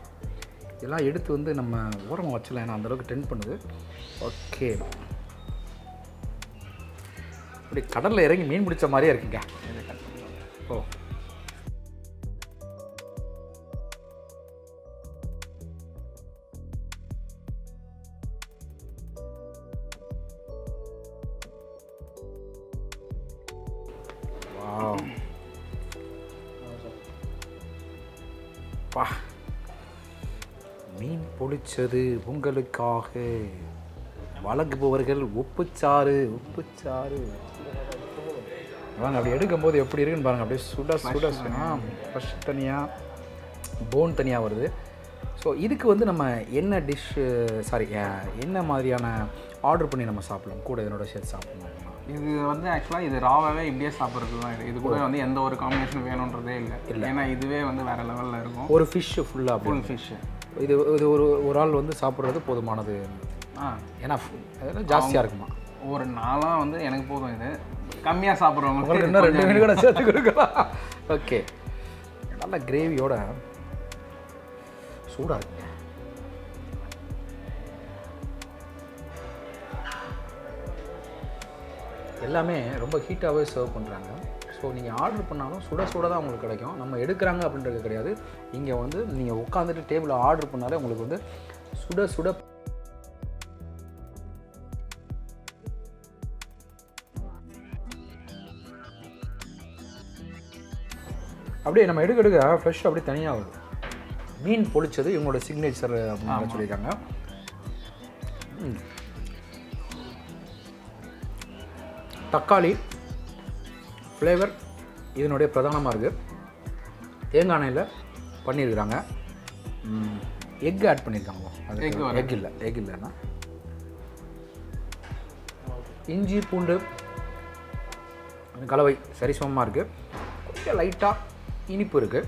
இதெல்லாம் எடுத்து வந்து நம்ம ஓரமாக வச்சிடலாம். ஏன்னா அந்தளவுக்கு டென்ட் பண்ணுது. ஓகே அப்படி கடலில் இறங்கி மீன் பிடிச்ச மாதிரியே இருக்குங்க. ஓ. மீன் பொழிச்சது உங்களுக்காக. வழங்குபவர்கள் உப்புச்சாறு உப்புச்சாறு. வாங்க அப்படி எடுக்கும்போது எப்படி இருக்குன்னு பாருங்க அப்படியே சுட சுட ஆ ஃப்ரெஷ் தனியாக போன் தனியாக வருது. ஸோ இதுக்கு வந்து நம்ம என்ன டிஷ்ஷு சாரி என்ன மாதிரியான ஆர்டர் பண்ணி நம்ம சாப்பிடலாம்? கூட இதனோட சேர்த்து சாப்பிடணும் இது வந்து ஆக்சுவலாக இது ராவாகவே இப்படியே சாப்பிட்றது தான் இது. இது கூட வந்து எந்த ஒரு காம்பினேஷன் வேணுன்றதே இல்லை. ஏன்னா இதுவே வந்து வேற லெவலில் இருக்கும். ஒரு ஃபிஷ்ஷு ஃபுல்லாக ஃபுல் ஃபிஷ்ஷு இது இது ஒரு ஒரு ஆள் வந்து சாப்பிட்றது போதுமானது. ஆ. ஏன்னா ஜாஸ்தியாக இருக்குமா? ஒரு நாளாக வந்து எனக்கு போதும் இது. கம்மியாக சாப்பிட்றவங்களுக்கு இன்னும் ரெண்டு மீன் கூட சேர்த்து கொடுக்கலாம். ஓகே நல்ல கிரேவியோட சூடாக இருக்குங்க எல்லாமே ரொம்ப ஹீட்டாகவே சர்வ் பண்ணுறாங்க ஸோ நீங்கள் ஆர்டர் பண்ணாலும் சுட சுட தான் உங்களுக்கு கிடைக்கும். நம்ம எடுக்கிறாங்க அப்படின்றது கிடையாது. இங்கே வந்து நீங்கள் உட்காந்துட்டு டேபிளில் ஆர்டர் பண்ணாலே உங்களுக்கு வந்து சுட சுட அப்படியே நம்ம எடுக்க எடுக்க ஃப்ரெஷ் அப்படியே தனியாக வருது மீன் பொளிச்சது இவங்களோட சிக்னேச்சர் அப்படின்னு சொல்லியிருக்காங்க. ம். தக்காளி ஃப்ளேவர் இதனுடைய பிரதானமாக இருக்குது தேங்காய் எண்ணெயில் பண்ணியிருக்கிறாங்க. எக் ஆட் பண்ணியிருக்காங்க. அது எக் இல்லை எக் இல்லைன்னா இஞ்சி பூண்டு கலவை சரிசமமாக இருக்குது கொஞ்சம் லைட்டாக இனிப்பு இருக்குது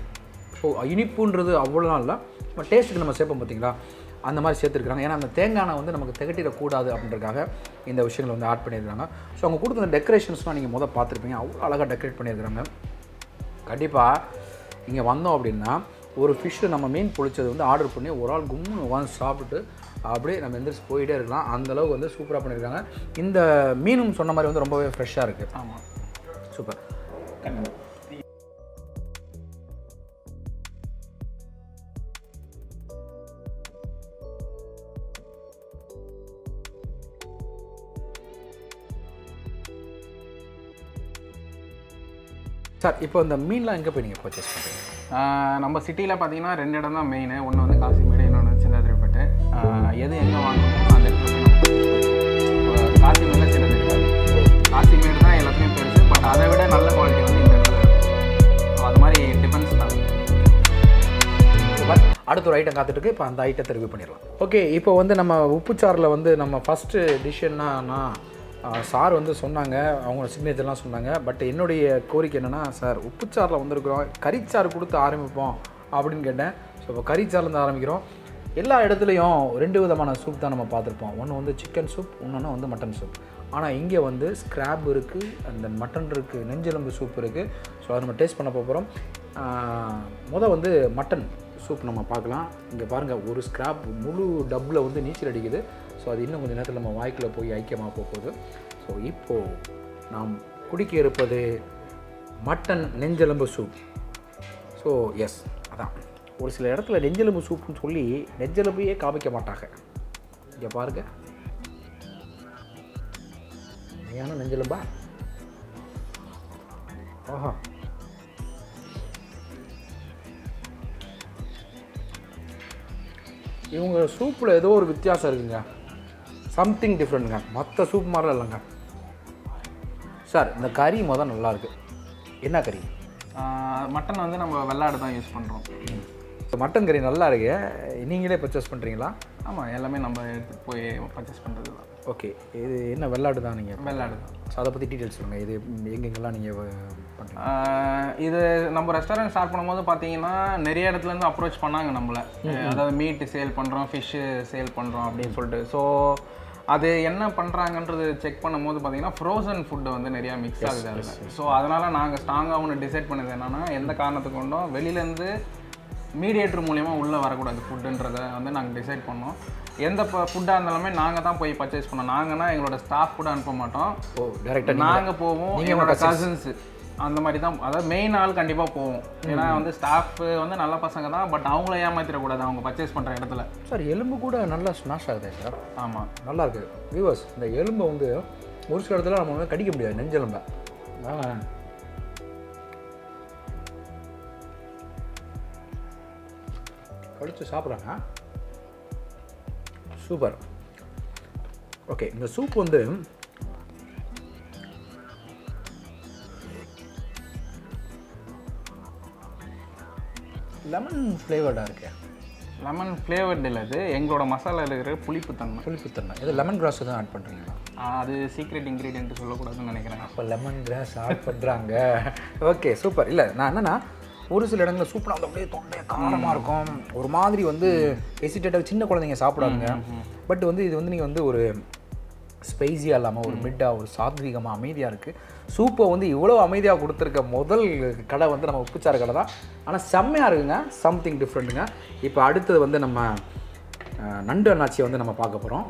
ஸோ இனிப்புன்றது அவ்வளோலாம் இல்லை நம்ம டேஸ்ட்டுக்கு நம்ம சேர்ப்போம் பார்த்தீங்களா அந்த மாதிரி சேர்த்துருக்காங்க ஏன்னா அந்த தேங்காய் வந்து நமக்கு திகட்டிடக்கூடாது அப்படின்றதுக்காக இந்த விஷயங்களை வந்து ஆட் பண்ணியிருக்காங்க. ஸோ அவங்க கொடுத்த டெக்கரேஷன்ஸ்லாம் நீங்கள் முதல் பார்த்துருப்பீங்க. அவ்வளோ அழகாக டெக்கரேட் பண்ணியிருக்காங்க கண்டிப்பாக இங்கே வந்தோம் அப்படின்னா ஒரு ஃபிஷ்ஷு நம்ம மீன் பொழிச்சது வந்து ஆர்டர் பண்ணி ஒரு ஆள் கும்னு உட்காந்து சாப்பிட்டுட்டு அப்படியே நம்ம எந்திரிச்சு போயிட்டே இருக்கலாம். அந்த அளவுக்கு வந்து சூப்பராக பண்ணியிருக்காங்க. இந்த மீனும் சொன்ன மாதிரி வந்து ரொம்பவே ஃப்ரெஷ்ஷாக இருக்குது ஆமாம் சூப்பர் சார் இப்போ இந்த மீன்லாம் எங்கே போய் நீங்கள் பர்ச்சேஸ் பண்ணுறீங்க நம்ம சிட்டியில் பார்த்தீங்கன்னா ரெண்டு இடம் தான் மெயின் ஒன்று வந்து காசிமேடு இன்னொன்று சின்னதிரிப்பட்டு. எது எங்கே வாங்கணுமோ அந்த இடத்துல காசிமேடில் சின்னதிரிப்பட்டு. காசிமேடு தான் எல்லாத்துலேயும் பெருசு பட் அதை விட நல்ல குவாலிட்டி வந்து இந்த இடத்துல ஸோ அது மாதிரி டிஃபென்ஸ் தான். அடுத்த ஒரு ஐட்டம் காத்துட்டு இப்போ அந்த ஐட்டத்தை ரிவ்யூ பண்ணிடலாம். ஓகே இப்போ வந்து நம்ம உப்புச்சாறில் வந்து நம்ம ஃபஸ்ட்டு டிஷ் என்னன்னா சார் வந்து சொன்னாங்க அவங்க சிக்னேச்சர்லாம் சொன்னாங்க. பட் என்னுடைய கோரிக்கை என்னென்னா சார் உப்புச்சாரில் வந்திருக்கிறோம். கறிச்சாறு கொடுத்து ஆரம்பிப்போம் அப்படின்னு கேட்டேன். ஸோ இப்போ கறிச்சார்லேருந்து ஆரம்பிக்கிறோம். எல்லா இடத்துலையும் ரெண்டு விதமான சூப் தான் நம்ம பார்த்துருப்போம். ஒன்று வந்து சிக்கன் சூப் இன்னொன்று வந்து மட்டன் சூப் ஆனால் இங்கே வந்து ஸ்க்ராப் இருக்குது அந்த மட்டன் இருக்குது நெஞ்செலும்பு சூப் இருக்குது ஸோ அதை நம்ம டேஸ்ட் பண்ண போகிறோம் முத வந்து மட்டன் சூப் நம்ம பார்க்கலாம். இங்கே பாருங்கள் ஒரு ஸ்க்ராப் முழு டப்பில் வந்து நீச்சல் அடிக்குது. ஸோ அது இன்னும் கொஞ்சம் நேரத்தில் நம்ம வாய்க்கில் போய் ஐக்கியமாக போக போகுது. ஸோ இப்போது நாம் குடிக்க இருப்பது மட்டன் நெஞ்செலும்பு சூப் ஸோ எஸ் அதான். ஒரு சில இடத்துல நெஞ்செலும்பு சூப்புன்னு சொல்லி நெஞ்செலும்பையே காமிக்க மாட்டாங்க. இங்கே பாருங்க. உண்மையான நெஞ்செலும்பா? ஆஹா. இவங்க சூப்பில் ஏதோ ஒரு வித்தியாசம் இருக்குங்க. சம்திங் டிஃப்ரெண்ட்ங்க மற்ற சூப் மாதிரிலாம் இல்லைங்க. சார் இந்த கறி மொதல் நல்லா இருக்கு. என்ன கறி? மட்டன் வந்து நம்ம வெள்ளாடு தான் யூஸ் பண்ணுறோம் மட்டன் கறி நல்லா இருக்கு. நீங்களே பர்ச்சேஸ் பண்ணுறீங்களா ஆமாம் எல்லாமே நம்ம எடுத்துகிட்டு போய் பர்ச்சேஸ் பண்ணுறது தான். ஓகே இது என்ன வெள்ளாடு தான் நீங்கள் வெள்ளாடு தான். ஸோ அதை பற்றி டீட்டெயில்ஸ் சொல்லுங்கள் இது எங்கெங்கெல்லாம் நீங்கள் பண்ணுறீங்க ஆஹ் இது நம்ம ரெஸ்டாரண்ட் ஸ்டார்ட் பண்ணும்போது பார்த்தீங்கன்னா நிறைய இடத்துல இருந்து அப்ரோச் பண்ணாங்க நம்மள. அதாவது மீட் சேல் பண்ணுறோம் ஃபிஷ்ஷு சேல் பண்ணுறோம் அப்படின்னு சொல்லிட்டு. ஸோ அது என்ன பண்ணுறாங்கன்றது செக் பண்ணும்போது பார்த்தீங்கன்னா ஃப்ரோசன் ஃபுட்டு வந்து நிறையா மிக்ஸ் ஆகுது அதில். ஸோ அதனால் நாங்கள் ஸ்ட்ராங்காக ஒன்று டிசைட் பண்ணது என்னன்னா எந்த காரணத்துக்கு கொண்டும் வெளியிலேருந்து மீடியேட்டர் மூலியமா உள்ளே வரக்கூடாது ஃபுட்டுன்றதை வந்து நாங்கள் டிசைட் பண்ணோம். எந்த ஃபுட்டாக இருந்தாலுமே நாங்கள் தான் போய் பர்ச்சேஸ் பண்ணோம். நாங்கன்னா எங்களோட ஸ்டாஃப் கூட அனுப்ப மாட்டோம். நாங்கள் போவோம் எங்களோட கசின்ஸ் அந்த மாதிரி தான் அதாவது மெயின் ஆள் கண்டிப்பாக போவோம். ஏன்னா வந்து ஸ்டாஃப் வந்து நல்ல பசங்க தான் பட் அவங்கள ஏமாத்திடக்கூடாது அவங்க பர்ச்சேஸ் பண்ணுற இடத்துல. சார் எலும்பு கூட நல்லா ஸ்மாஷ் ஆகுதே சார்? ஆமாம் நல்லா இருக்கு. வியூவர்ஸ் இந்த எலும்பை வந்து ஒரு சில இடத்துல நம்ம வந்து கடிக்க முடியாது நெஞ்செலும்பை. கடிச்சு சாப்பிட்றாங்க சூப்பர். ஓகே இந்த சூப் வந்து லெமன் ஃப்ளேவர்டாக இருக்கு. லெமன் ஃப்ளேவர்டு இல்லை இது. எங்களோட மசாலாவில் இருக்கிற புளிப்பு தன்மை. புளிப்புத்தன்மை இது லெமன் கிராஸ் தான் ஆட் பண்ணுறீங்களா அது சீக்ரெட் இன்க்ரீடியன்ட் சொல்லக்கூடாதுன்னு நினைக்கிறேன். அப்போ லெமன் கிராஸ் ஆட் பண்ணுறாங்க ஓகே சூப்பர் இல்லை நான் என்னன்னா ஒரு சில இடங்களில் சூப்பராக வந்து அப்படியே தொண்டைய காரமாக இருக்கும். ஒரு மாதிரி வந்து ஹெசிடேட்டாக சின்ன குழந்தைங்க சாப்பிடாதுங்க. பட் வந்து இது வந்து நீங்கள் வந்து ஒரு ஸ்பைஸியாக இல்லாமல் ஒரு மிட்டாக ஒரு சாத்வீகமாக அமைதியாக இருக்குது சூப்பை வந்து இவ்வளோ அமைதியாக கொடுத்துருக்க முதல் கடை வந்து நம்ம உப்புச்சாறு கடை தான். ஆனால் செம்மையாக இருக்குங்க. சம்திங் டிஃப்ரெண்ட்டுங்க இப்போ அடுத்தது வந்து நம்ம நண்டு அண்ணாச்சியை வந்து நம்ம பார்க்க போகிறோம்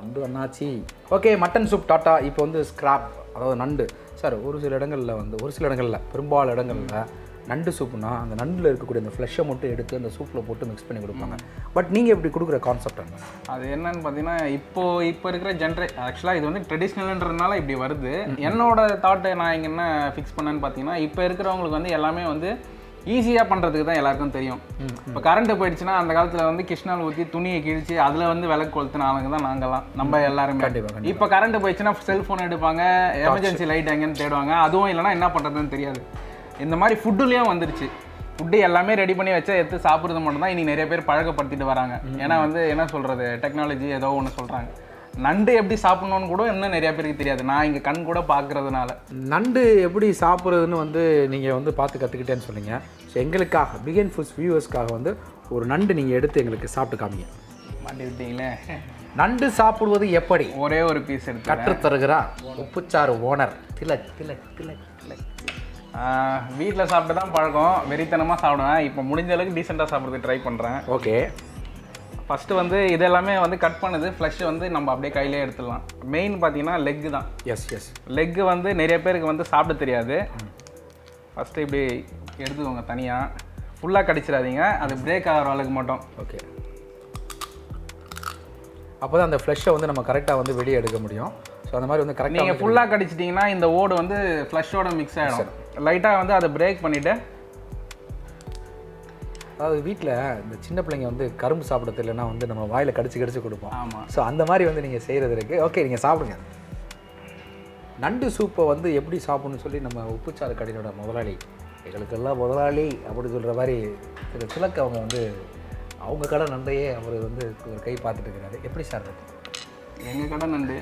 நண்டு அண்ணாச்சி ஓகே மட்டன் சூப் டாட்டா. இப்போ வந்து ஸ்கிராப் அதாவது நண்டு. சார் ஒரு சில இடங்களில் வந்து ஒரு சில இடங்களில் பெரும்பாலும் இடங்களில் நண்டு சூப்புனா அந்த நண்டில் இருக்கக்கூடிய அந்த ஃப்ளெஷ்ஷை மட்டும் எடுத்து அந்த சூப்பில் போட்டு மிக்ஸ் பண்ணி கொடுப்பாங்க. பட் நீங்கள் இப்படி கொடுக்குற கான்செப்ட் என்ன? அது என்னன்னு பார்த்தீங்கன்னா இப்போ இப்போ இருக்கிற ஜென்ரே ஆக்சுவலாக இது வந்து ட்ரெடிஷ்னல்ன்றதுனால இப்படி வருது. என்னோட தாட்டை நான் இங்கே என்ன ஃபிக்ஸ் பண்ணேன்னு பார்த்தீங்கன்னா இப்போ இருக்கிறவங்களுக்கு வந்து எல்லாமே வந்து ஈஸியாக பண்ணுறதுக்கு தான் எல்லாருக்கும் தெரியும். இப்போ கரண்ட் போயிடுச்சுன்னா அந்த காலத்தில் வந்து கிருஷ்ணால் ஊற்றி துணியை கிழிச்சு அதில் வந்து விளக்கு கொளுத்துன ஆளுங்க தான் நாங்கெல்லாம். நம்ம எல்லாருமே. இப்போ கரண்ட் போயிடுச்சுன்னா செல்ஃபோன் எடுப்பாங்க எமர்ஜென்சி லைட் எங்கேன்னு தேடுவாங்க. அதுவும் இல்லைன்னா என்ன பண்ணுறதுன்னு தெரியாது. இந்த மாதிரி ஃபுட்டுலேயும் வந்துருச்சு. ஃபுட்டு எல்லாமே ரெடி பண்ணி வச்சா எடுத்து சாப்பிட்றது மட்டும் தான் இன்னைக்கு நிறைய பேர் பழக்கப்படுத்திட்டு வராங்க. ஏன்னா வந்து என்ன சொல்கிறது டெக்னாலஜி ஏதோ ஒன்று சொல்கிறாங்க நண்டு எப்படி சாப்பிடணும்னு கூட இன்னும் நிறைய பேருக்கு தெரியாது. நான் இங்கே கண் கூட பார்க்கறதுனால. நண்டு எப்படி சாப்பிட்றதுன்னு வந்து நீங்கள் வந்து பார்த்து கற்றுக்கிட்டேன்னு சொன்னீங்க. ஸோ எங்களுக்காக பிகன் ஃபுட்ஸ் வியூவர்ஸ்க்காக வந்து ஒரு நண்டு நீங்கள் எடுத்து எங்களுக்கு சாப்பிட்டு காமிங்க. மாட்டி விட்டீங்களே? நண்டு சாப்பிடுவது எப்படி? ஒரே ஒரு பீஸ் எடுத்து கற்றுத்தருகிறார் உப்புச்சாறு ஓனர். திலக் திலக் திலக். வீட்டில் சாப்பிட்டு தான் பழக்கம். வெறித்தனமாக சாப்பிடுவேன். இப்போ முடிஞ்ச அளவுக்கு டீசெண்டாக சாப்பிட்றதுக்கு ட்ரை பண்ணுறேன் ஓகே. ஃபஸ்ட்டு வந்து இது எல்லாமே வந்து கட் பண்ணுது. ஃப்ளஷ் வந்து நம்ம அப்படியே கையிலே எடுத்துடலாம். மெயின் பார்த்தீங்கன்னா லெக்கு தான். எஸ் எஸ் லெக்கு வந்து நிறைய பேருக்கு வந்து சாப்பிட தெரியாது. ஃபஸ்ட்டு இப்படி எடுத்துக்கோங்க தனியாக ஃபுல்லாக கடிச்சிடாதீங்க. அது பிரேக் ஆகிற அளவுக்கு மட்டும். ஓகே. அப்போ தான் அந்த ஃப்ளஷை வந்து நம்ம கரெக்டாக வந்து வெளியே எடுக்க முடியும். ஸோ அந்த மாதிரி வந்து கரெக்டாக நீங்கள் ஃபுல்லாக கடிச்சிட்டிங்கன்னா இந்த ஓடு வந்து ஃப்ளஷோட மிக்ஸ் ஆகிடும் லைட்டாக வந்து அதை பிரேக் பண்ணிவிட்டு அதாவது வீட்டில் இந்த சின்ன பிள்ளைங்க வந்து கரும்பு சாப்பிட தெரியலனா வந்து நம்ம வாயில் கடிச்சு கடிச்சு கொடுப்போம். ஆமாம் ஸோ அந்த மாதிரி வந்து நீங்கள் செய்கிறது இருக்குது ஓகே நீங்கள் சாப்பிடுங்க. நண்டு சூப்பை வந்து எப்படி சாப்பிடணும்னு சொல்லி நம்ம உப்புச்சாறு கடையினோட முதலாளி எங்களுக்கெல்லாம் முதலாளி அப்படி சொல்கிற மாதிரி திரு திலக் அவங்க வந்து அவங்க கடை நண்டையே அவர் வந்து ஒரு கை பார்த்துட்டு இருக்கிறாரு. எப்படி சார் இருக்கு எங்கள் கடை நண்டு.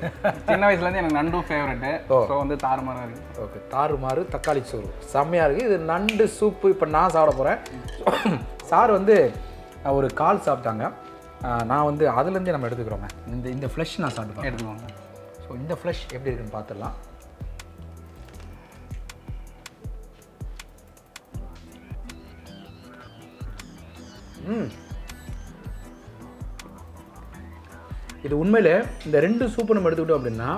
சின்ன வயசுலேருந்து எனக்கு நண்டும் ஃபேவரெட்டு ஸோ வந்து தாறுமாறாக இருக்குது ஓகே தாறுமாறு தக்காளி சோறு. செம்மையாக இருக்குது இது நண்டு சூப்பு இப்போ நான் சாப்பிட போகிறேன் சார் வந்து ஒரு கால் சாப்பிட்டாங்க. நான் வந்து அதுலேருந்தே நம்ம எடுத்துக்கிறோங்க இந்த இந்த ஃப்ளஷ் நான் சாப்பிட்டு எடுத்துக்கோங்க. ஸோ இந்த ஃப்ளஷ் எப்படி இருக்குன்னு பார்த்துடலாம் ம். இது உண்மையில் இந்த ரெண்டு சூப்பு நம்ம எடுத்துக்கிட்டோம் அப்படின்னா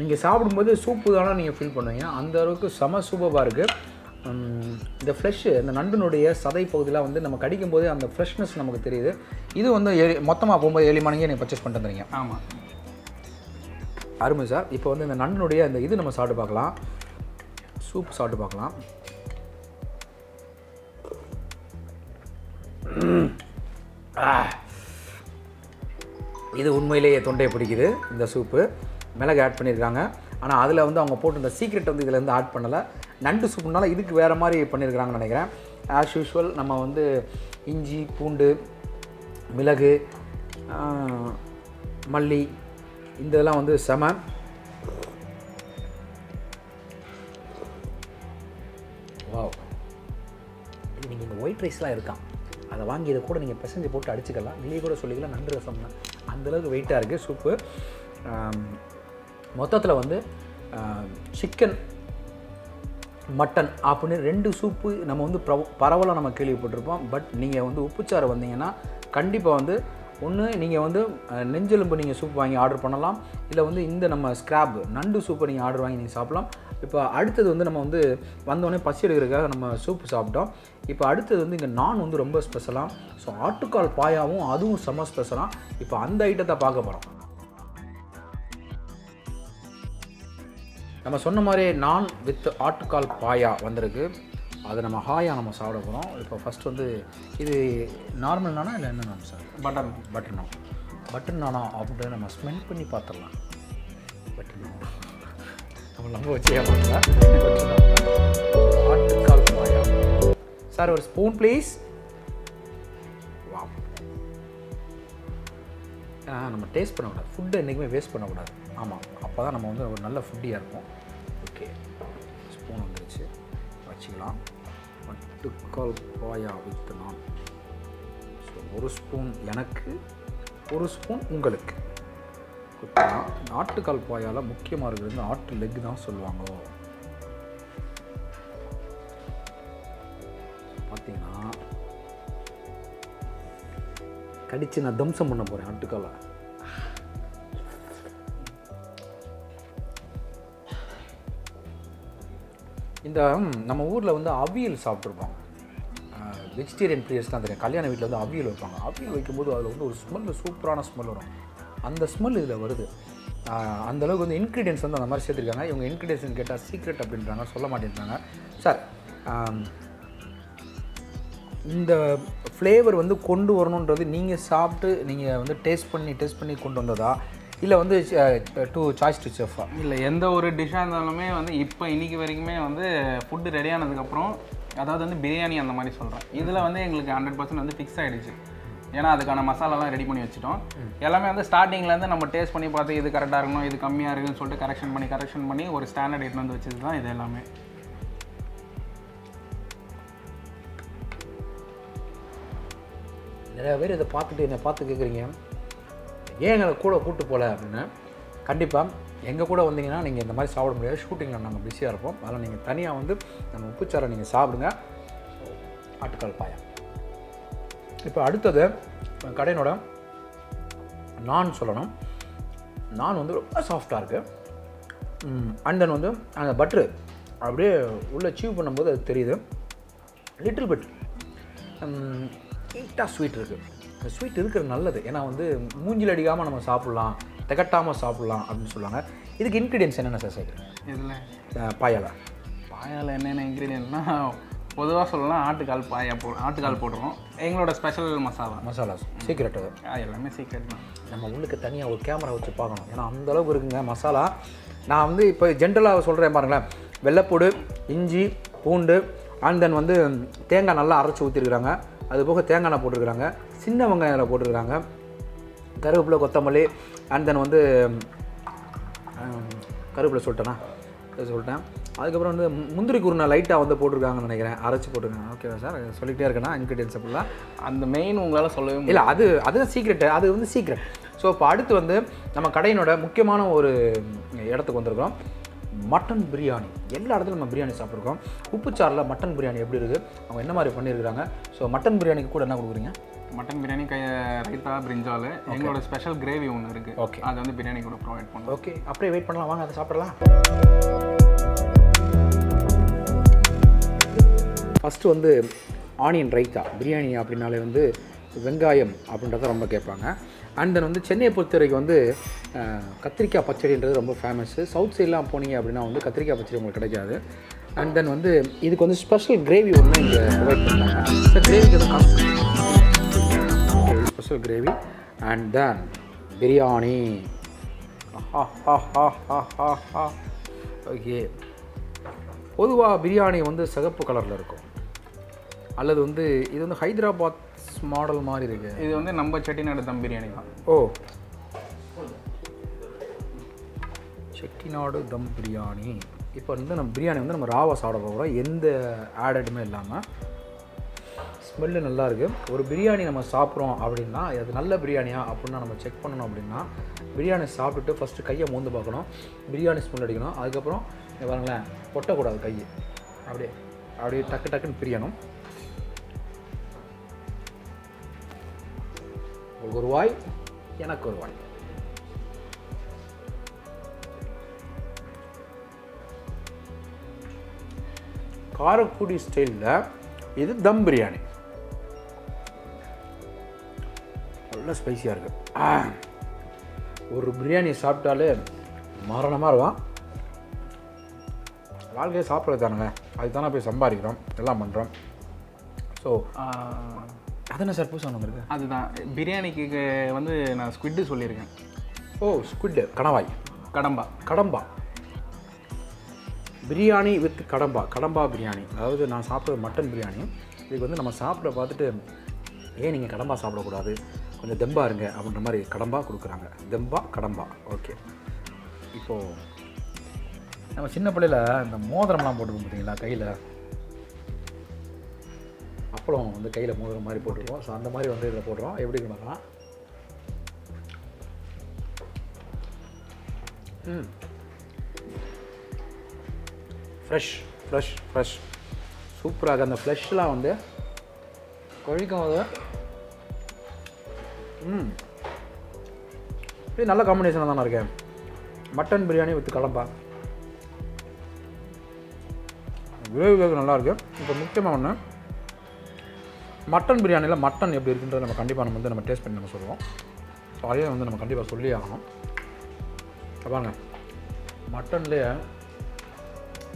நீங்கள் சாப்பிடும்போது சூப்பு தானே நீங்கள் ஃபீல் பண்ணுவீங்க. அந்த அளவுக்கு செம சூப்பராக இருக்குது இந்த ஃப்ரெஷ்ஷு இந்த நண்டினுடைய சதை பகுதியெலாம் வந்து நம்ம கடிக்கும் போது அந்த ஃப்ரெஷ்னஸ் நமக்கு தெரியுது. இது வந்து மொத்தமாக போகும்போது ஏழு மணிக்கே நீங்கள் பர்ச்சேஸ் பண்ணிட்டு வந்துடுறீங்க. ஆமாம் அருமை சார். இப்போ வந்து இந்த நண்டினுடைய அந்த இது நம்ம சாப்பிட்டு பார்க்கலாம். சூப் சாப்பிட்டு பார்க்கலாம். ஆ. இது உண்மையிலேயே தொண்டையை பிடிக்குது இந்த சூப்பு மிளகு ஆட் பண்ணியிருக்காங்க. ஆனால் அதில் வந்து அவங்க போட்டு இந்த சீக்ரெட் வந்து இதில் இருந்து ஆட் பண்ணலை. நண்டு சூப்புனால இதுக்கு வேறு மாதிரி பண்ணியிருக்கிறாங்கன்னு நினைக்கிறேன். ஆஸ் யூஷுவல் நம்ம வந்து இஞ்சி பூண்டு மிளகு மல்லி இந்த இதெல்லாம் வந்து செம. வாவ் இது நீங்கள் ஒயிட் ரைஸ்லாம் இருக்கான் அதை வாங்கி இதை கூட நீங்கள் பிசைஞ்சு போட்டு அடிச்சுக்கலாம். இல்லையே கூட சொல்லிக்கலாம். நண்டு ரசம் தான் அந்தளவுக்கு வெயிட்டாக இருக்குது சூப்பு மொத்தத்தில் வந்து சிக்கன் மட்டன் அப்படின்னு ரெண்டு சூப்பு நம்ம வந்து பிரவ- பரவலாக நம்ம கேள்விப்பட்டிருப்போம். பட் நீங்கள் வந்து உப்புச்சாறு வந்தீங்கன்னா கண்டிப்பாக வந்து ஒன்று நீங்கள் வந்து நெஞ்செலும்பு நீங்கள் சூப் வாங்கி ஆர்டர் பண்ணலாம். இல்லை வந்து இந்த நம்ம ஸ்க்ராப் நண்டு சூப்பை நீங்கள் ஆர்டர் வாங்கி நீங்கள் சாப்பிடலாம். இப்போ அடுத்தது வந்து நம்ம வந்து வந்தோடனே பசி எடுக்கிறதுக்காக நம்ம சூப்பு சாப்பிட்டோம். இப்போ அடுத்தது வந்து இங்கே நான் வந்து ரொம்ப ஸ்பெஷலாக ஸோ ஆட்டுக்கால் பாயாவும் அதுவும் செம்ம ஸ்பெஷலாக இப்போ அந்த ஐட்டத்தை பார்க்க போகிறோம் நம்ம சொன்ன மாதிரி நான் வித் ஆட்டுக்கால் பாயா வந்திருக்கு. அதை நம்ம ஹாயா நம்ம சாப்பிட போகிறோம் இப்போ ஃபஸ்ட் வந்து இது நார்மல் நானா இல்லை என்ன நான் sir? Button butter naan butter நானா அப்படின்னு நம்ம ஸ்மெல் பண்ணி பார்த்துடலாம். பட்டர் நான் நம்ம நம்ப வச்சு ஏமாத்தல. ஆட்டுக்கால் பாயா சார் ஒரு ஸ்பூன் ப்ளீஸ். நம்ம டேஸ்ட் பண்ணக்கூடாது. ஃபுட்டை என்றைக்குமே வேஸ்ட் பண்ணக்கூடாது. ஆமாம் அப்போ தான் நம்ம வந்து ஒரு நல்ல ஃபுட்டியாக இருப்போம். ஓகே. ஸ்பூன் வந்துருச்சு. வச்சுக்கலாம். மட்டுக்கால் பாயா வித் நான். ஸோ ஒரு ஸ்பூன் எனக்கு ஒரு ஸ்பூன் உங்களுக்கு. குத்தலாம் இந்த ஆட்டுக்கால் பாயால் முக்கியமாக இருக்கிறது வந்து ஆட்டு லெக் தான் சொல்லுவாங்க. பார்த்தீங்கன்னா கடிச்சு நான் தம்சம் பண்ண போகிறேன் ஆட்டுக்காலை. இந்த நம்ம ஊரில் வந்து அவியல் சாப்பிட்ருப்பாங்க. வெஜிடேரியன் பிளேயர்ஸ் தான் தெரியும். கல்யாண வீட்டில் வந்து அவியல் வைப்பாங்க. அவியல் வைக்கும்போது அதில் வந்து ஒரு ஸ்மெல் சூப்பரான ஸ்மெல் வரும். அந்த ஸ்மெல் இதில் வருது. அந்தளவுக்கு வந்து இன்க்ரீடியன்ஸ் வந்து அந்த மாதிரி சேர்த்துருக்காங்க. இவங்க இன்க்ரீடியன்ஸ் கேட்டால் சீக்ரெட் அப்படின்றாங்க சொல்ல மாட்டேன்றாங்க. சார் இந்த ஃப்ளேவர் வந்து கொண்டு வரணுன்றது நீங்கள் சாப்பிட்டு நீங்கள் வந்து டேஸ்ட் பண்ணி டேஸ்ட் பண்ணி கொண்டு வந்ததா? இல்லை வந்து டூ சாய்ஸ் டு செஃபா இல்லை எந்த ஒரு டிஷ்ஷாக இருந்தாலுமே வந்து இப்போ இன்றைக்கி வரைக்குமே வந்து ஃபுட்டு ரெடி ஆனதுக்கப்புறம் அதாவது வந்து பிரியாணி அந்த மாதிரி சொல்கிறேன் இதில் வந்து எங்களுக்கு ஹண்ட்ரட் பர்சன்ட் வந்து ஃபிக்ஸ் ஆகிடுச்சு ஏன்னா அதுக்கான மசாலாலாம் ரெடி பண்ணி வச்சுட்டோம். எல்லாமே வந்து ஸ்டார்டிங்லேருந்து நம்ம டேஸ்ட் பண்ணி பார்த்து இது கரெக்டாக இருக்கணும் இது கம்மியாக இருக்குன்னு சொல்லிட்டு கரெக்ஷன் பண்ணி கரெக்ஷன் பண்ணி ஒரு ஸ்டாண்டர்ட் எடுத்து வந்து வச்சது தான் இது எல்லாமே. நிறைய பேர் இதை பார்த்துட்டு என்னை பார்த்து கேட்குறீங்க ஏன் எங்களை கூட கூட்டு போகல அப்படின்னு? கண்டிப்பாக எங்கள் கூட வந்தீங்கன்னா நீங்கள் இந்த மாதிரி சாப்பிட முடியாது. ஷூட்டிங்கில் நாங்கள் பிஸியாக இருப்போம். அதனால் நீங்கள் தனியாக வந்து நம்ம உப்புச்சாரை நீங்கள் சாப்பிடுங்க. ஆட்டுக்கால் பாயா இப்போ அடுத்தது கடையினோட நான் சொல்லணும். நான் வந்து ரொம்ப சாஃப்டாக இருக்குது அண்ட் தென் வந்து அந்த பட்ரு அப்படியே உள்ளே சீவ் பண்ணும்போது அது தெரியுது. லிட்டில் பிட் லைட்டாக ஸ்வீட் இருக்குது அந்த ஸ்வீட் இருக்கிறது நல்லது. ஏன்னா வந்து மூஞ்சில் அடிக்காமல் நம்ம சாப்பிட்லாம். திகட்டாமல் சாப்பிட்லாம் அப்படின்னு சொல்லுவாங்க. இதுக்கு இன்க்ரீடியன்ஸ் என்னென்ன சார் சேர்க்குறேன் இதில் பாயால. பாயால் என்னென்ன இன்க்ரீடியன்ட்னா பொதுவாக சொல்லலாம் ஆட்டுக்கால் பாயா போ ஆட்டுக்கால் போடுறோம் எங்களோட ஸ்பெஷல் மசாலா மசாலாஸ் அது. அது எல்லாமே சீக்ரெட் தான். நம்ம உள்ளுக்கு தனியாக ஒரு கேமரா வச்சு பார்க்கணும். ஏன்னா அந்த அளவுக்கு இருக்குங்க மசாலா நான் வந்து இப்போ ஜென்ரலாக சொல்கிறேன் பாருங்களேன். வெள்ளைப்பூடு இஞ்சி பூண்டு அண்ட் தென் வந்து தேங்காய் நல்லா அரைச்சி ஊற்றிருக்கிறாங்க அது போக தேங்காய் போட்டிருக்கிறாங்க. சின்ன வெங்காயம் போட்டிருக்கிறாங்க. கருவேப்பிலை கொத்தமல்லி அண்ட் தென் வந்து கருவேப்பிலை சொல்லிட்டேனா? அது சொல்லிட்டேன். அதுக்கப்புறம் வந்து முந்திரி குருணை லைட்டாக வந்து போட்டிருக்காங்கன்னு நினைக்கிறேன். அரைச்சி போட்டிருக்காங்க. ஓகேவா சார் சொல்லிக்கிட்டே இருக்கேனா? இன்க்ரீடியன்ஸ் ஃபுல்லாக அந்த மெயின் உங்களால் சொல்லவே இல்லை அது அதுதான் சீக்ரெட்டு அது வந்து சீக்ரெட் ஸோ இப்போ அடுத்து வந்து நம்ம கடையினோட முக்கியமான ஒரு இடத்துக்கு வந்திருக்கோம் மட்டன் பிரியாணி. எல்லா இடத்துலையும் நம்ம பிரியாணி சாப்பிட்ருக்கோம் உப்புச்சாரில் மட்டன் பிரியாணி எப்படி இருக்குது அவங்க என்ன மாதிரி பண்ணியிருக்கிறாங்க? ஸோ மட்டன் பிரியாணிக்கு கூட என்ன கொடுக்குறீங்க? மட்டன் பிரியாணி கை ரைத்தா பிரிஞ்சால் எங்களோட ஸ்பெஷல் கிரேவி ஒன்று இருக்குது Okay. அது வந்து பிரியாணி கூட ப்ரொவைட் பண்ணுவோம். ஓகே அப்படியே வெயிட் பண்ணலாம். வாங்க அதை சாப்பிடலாம். ஃபஸ்ட்டு வந்து ஆனியன் ரைத்தா. பிரியாணி அப்படின்னாலே வந்து வெங்காயம் அப்படின்றத ரொம்ப கேட்பாங்க. அண்ட் தென் வந்து சென்னையை பொறுத்த வரைக்கும் வந்து கத்திரிக்காய் பச்சடின்றது ரொம்ப ஃபேமஸ்ஸு சவுத் சைட்லாம் போனீங்க அப்படின்னா வந்து கத்திரிக்காய் பச்சடி உங்களுக்கு கிடைக்காது. அண்ட் தென் வந்து இதுக்கு வந்து ஸ்பெஷல் கிரேவி ஒன்று இங்கே ப்ரொவைட் பண்ணுறாங்க இந்த கிரேவிக்கு எதுவும் காசு special gravy and then biryani okay பொதுவாக பிரியாணி வந்து சிகப்பு கலரில் இருக்கும். அல்லது வந்து இது வந்து ஹைதராபாத் மாடல் மாதிரி இருக்கு. இது வந்து நம்ம செட்டிநாடு தம் பிரியாணி தான். ஓ. செட்டிநாடு தம் பிரியாணி இப்போ வந்து நம்ம பிரியாணி வந்து நம்ம ராவா சாப்பிட போகிறோம் எந்த ஆடடுமே இல்லாமல் ஸ்மெல்லு நல்லாயிருக்கு. ஒரு பிரியாணி நம்ம சாப்பிட்றோம் அப்படின்னா அது நல்ல பிரியாணியா அப்படின்னா நம்ம செக் பண்ணணும் அப்படின்னா பிரியாணி சாப்பிட்டுட்டு ஃபஸ்ட்டு கையை மோந்து பார்க்கணும். பிரியாணி ஸ்மெல் அடிக்கணும். அதுக்கப்புறம் பாருங்களேன் கொட்டக்கூடாது கை அப்படியே அப்படியே டக்கு டக்குன்னு பிரியணும். உங்களுக்கு ஒரு வாய் எனக்கு ஒரு வாய். காரக்குடி ஸ்டைலில் இது தம் பிரியாணி. நல்ல ஸ்பைசியாக இருக்குது ஒரு பிரியாணி சாப்பிட்டாலே மரணமாக இருக்கும். வாழ்க்கையை சாப்பிட்றது தானுங்க. அதுக்கு தானே போய் சம்பாதிக்கிறோம். எல்லாம் பண்ணுறோம் ஸோ அதென்ன சார் புதுசாக வந்திருக்கு? அதுதான். பிரியாணிக்கு வந்து நான் ஸ்குவிட்டு சொல்லியிருக்கேன். ஓ ஸ்குவிட் கணவாய். கடம்பா. கடம்பா. பிரியாணி வித் கடம்பா. கடம்பா பிரியாணி. அதாவது நான் சாப்பிட்றது மட்டன் பிரியாணி. இதுக்கு வந்து நம்ம சாப்பிட பார்த்துட்டு ஏன் நீங்கள் கடம்பா சாப்பிடக்கூடாது? கொஞ்சம் தெம்பா இருங்க அப்படின்ற மாதிரி கடம்பா கொடுக்குறாங்க. தெம்பா கடம்பா. ஓகே இப்போது நம்ம சின்ன பிள்ளையில இந்த மோதிரம்லாம் போட்டுருக்கோம் பார்த்தீங்களா கையில்? அப்புறம் வந்து கையில் மோதிரம் மாதிரி போட்டிருக்கோம் ஸோ அந்த மாதிரி வந்து இதில் போடுறோம். எப்படி பண்ணலாம் ம். ஃப்ரெஷ் ஃப்ரெஷ் ஃப்ரெஷ் சூப்பராக அந்த ஃப்ளஷ்லாம் வந்து கொழிக்கும் போது ம். இது நல்ல காம்பினேஷனாக தானே இருக்கேன் மட்டன் பிரியாணி வித் கலம்பா வேக வேக நல்லாயிருக்கு இப்போ முக்கியமாக ஒன்று மட்டன் பிரியாணியில் மட்டன் எப்படி இருக்குன்றத நம்ம கண்டிப்பாக நம்ம வந்து நம்ம டேஸ்ட் பண்ணி நம்ம சொல்லுவோம். ஸோ அதே வந்து நம்ம கண்டிப்பாக சொல்லி ஆகணும். இப்ப பாருங்க. மட்டன்லேயே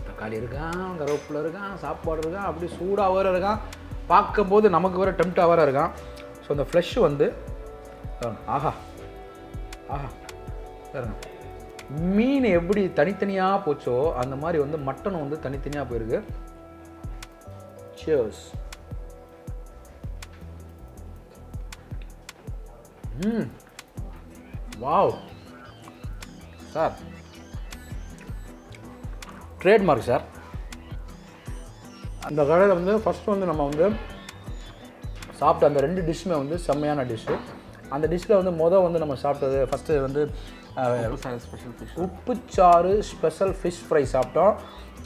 தக்காளி இருக்கான் கருவேப்பில் இருக்கான் சாப்பாடு இருக்கான் அப்படி சூடாக வேறு இருக்கான் பார்க்கும்போது நமக்கு வேறு டெம்ட்டாக வேறு இருக்கான் ஸோ அந்த ஃப்ளஷ் வந்து தரணும். ஆஹா. ஆஹா. தரணும். மீன் எப்படி தனித்தனியாக போச்சோ அந்த மாதிரி வந்து மட்டன் வந்து தனித்தனியாக போயிருக்கு. சியர்ஸ் ம். வாவ். சார். Trademark sir. அந்த கடையில் வந்து ஃபஸ்ட்டு வந்து நம்ம வந்து சாப்பிட்ட அந்த ரெண்டு டிஷ்ஷுமே வந்து செம்மையான டிஷ்ஷு அந்த டிஷ்ஷில் வந்து மொதல் வந்து நம்ம சாப்பிட்டது ஃபஸ்ட்டு வந்து அஹ், ஸ்பெஷல் ஃபிஷ் உப்புச்சாறு ஸ்பெஷல் ஃபிஷ் ஃப்ரை சாப்பிட்டோம்.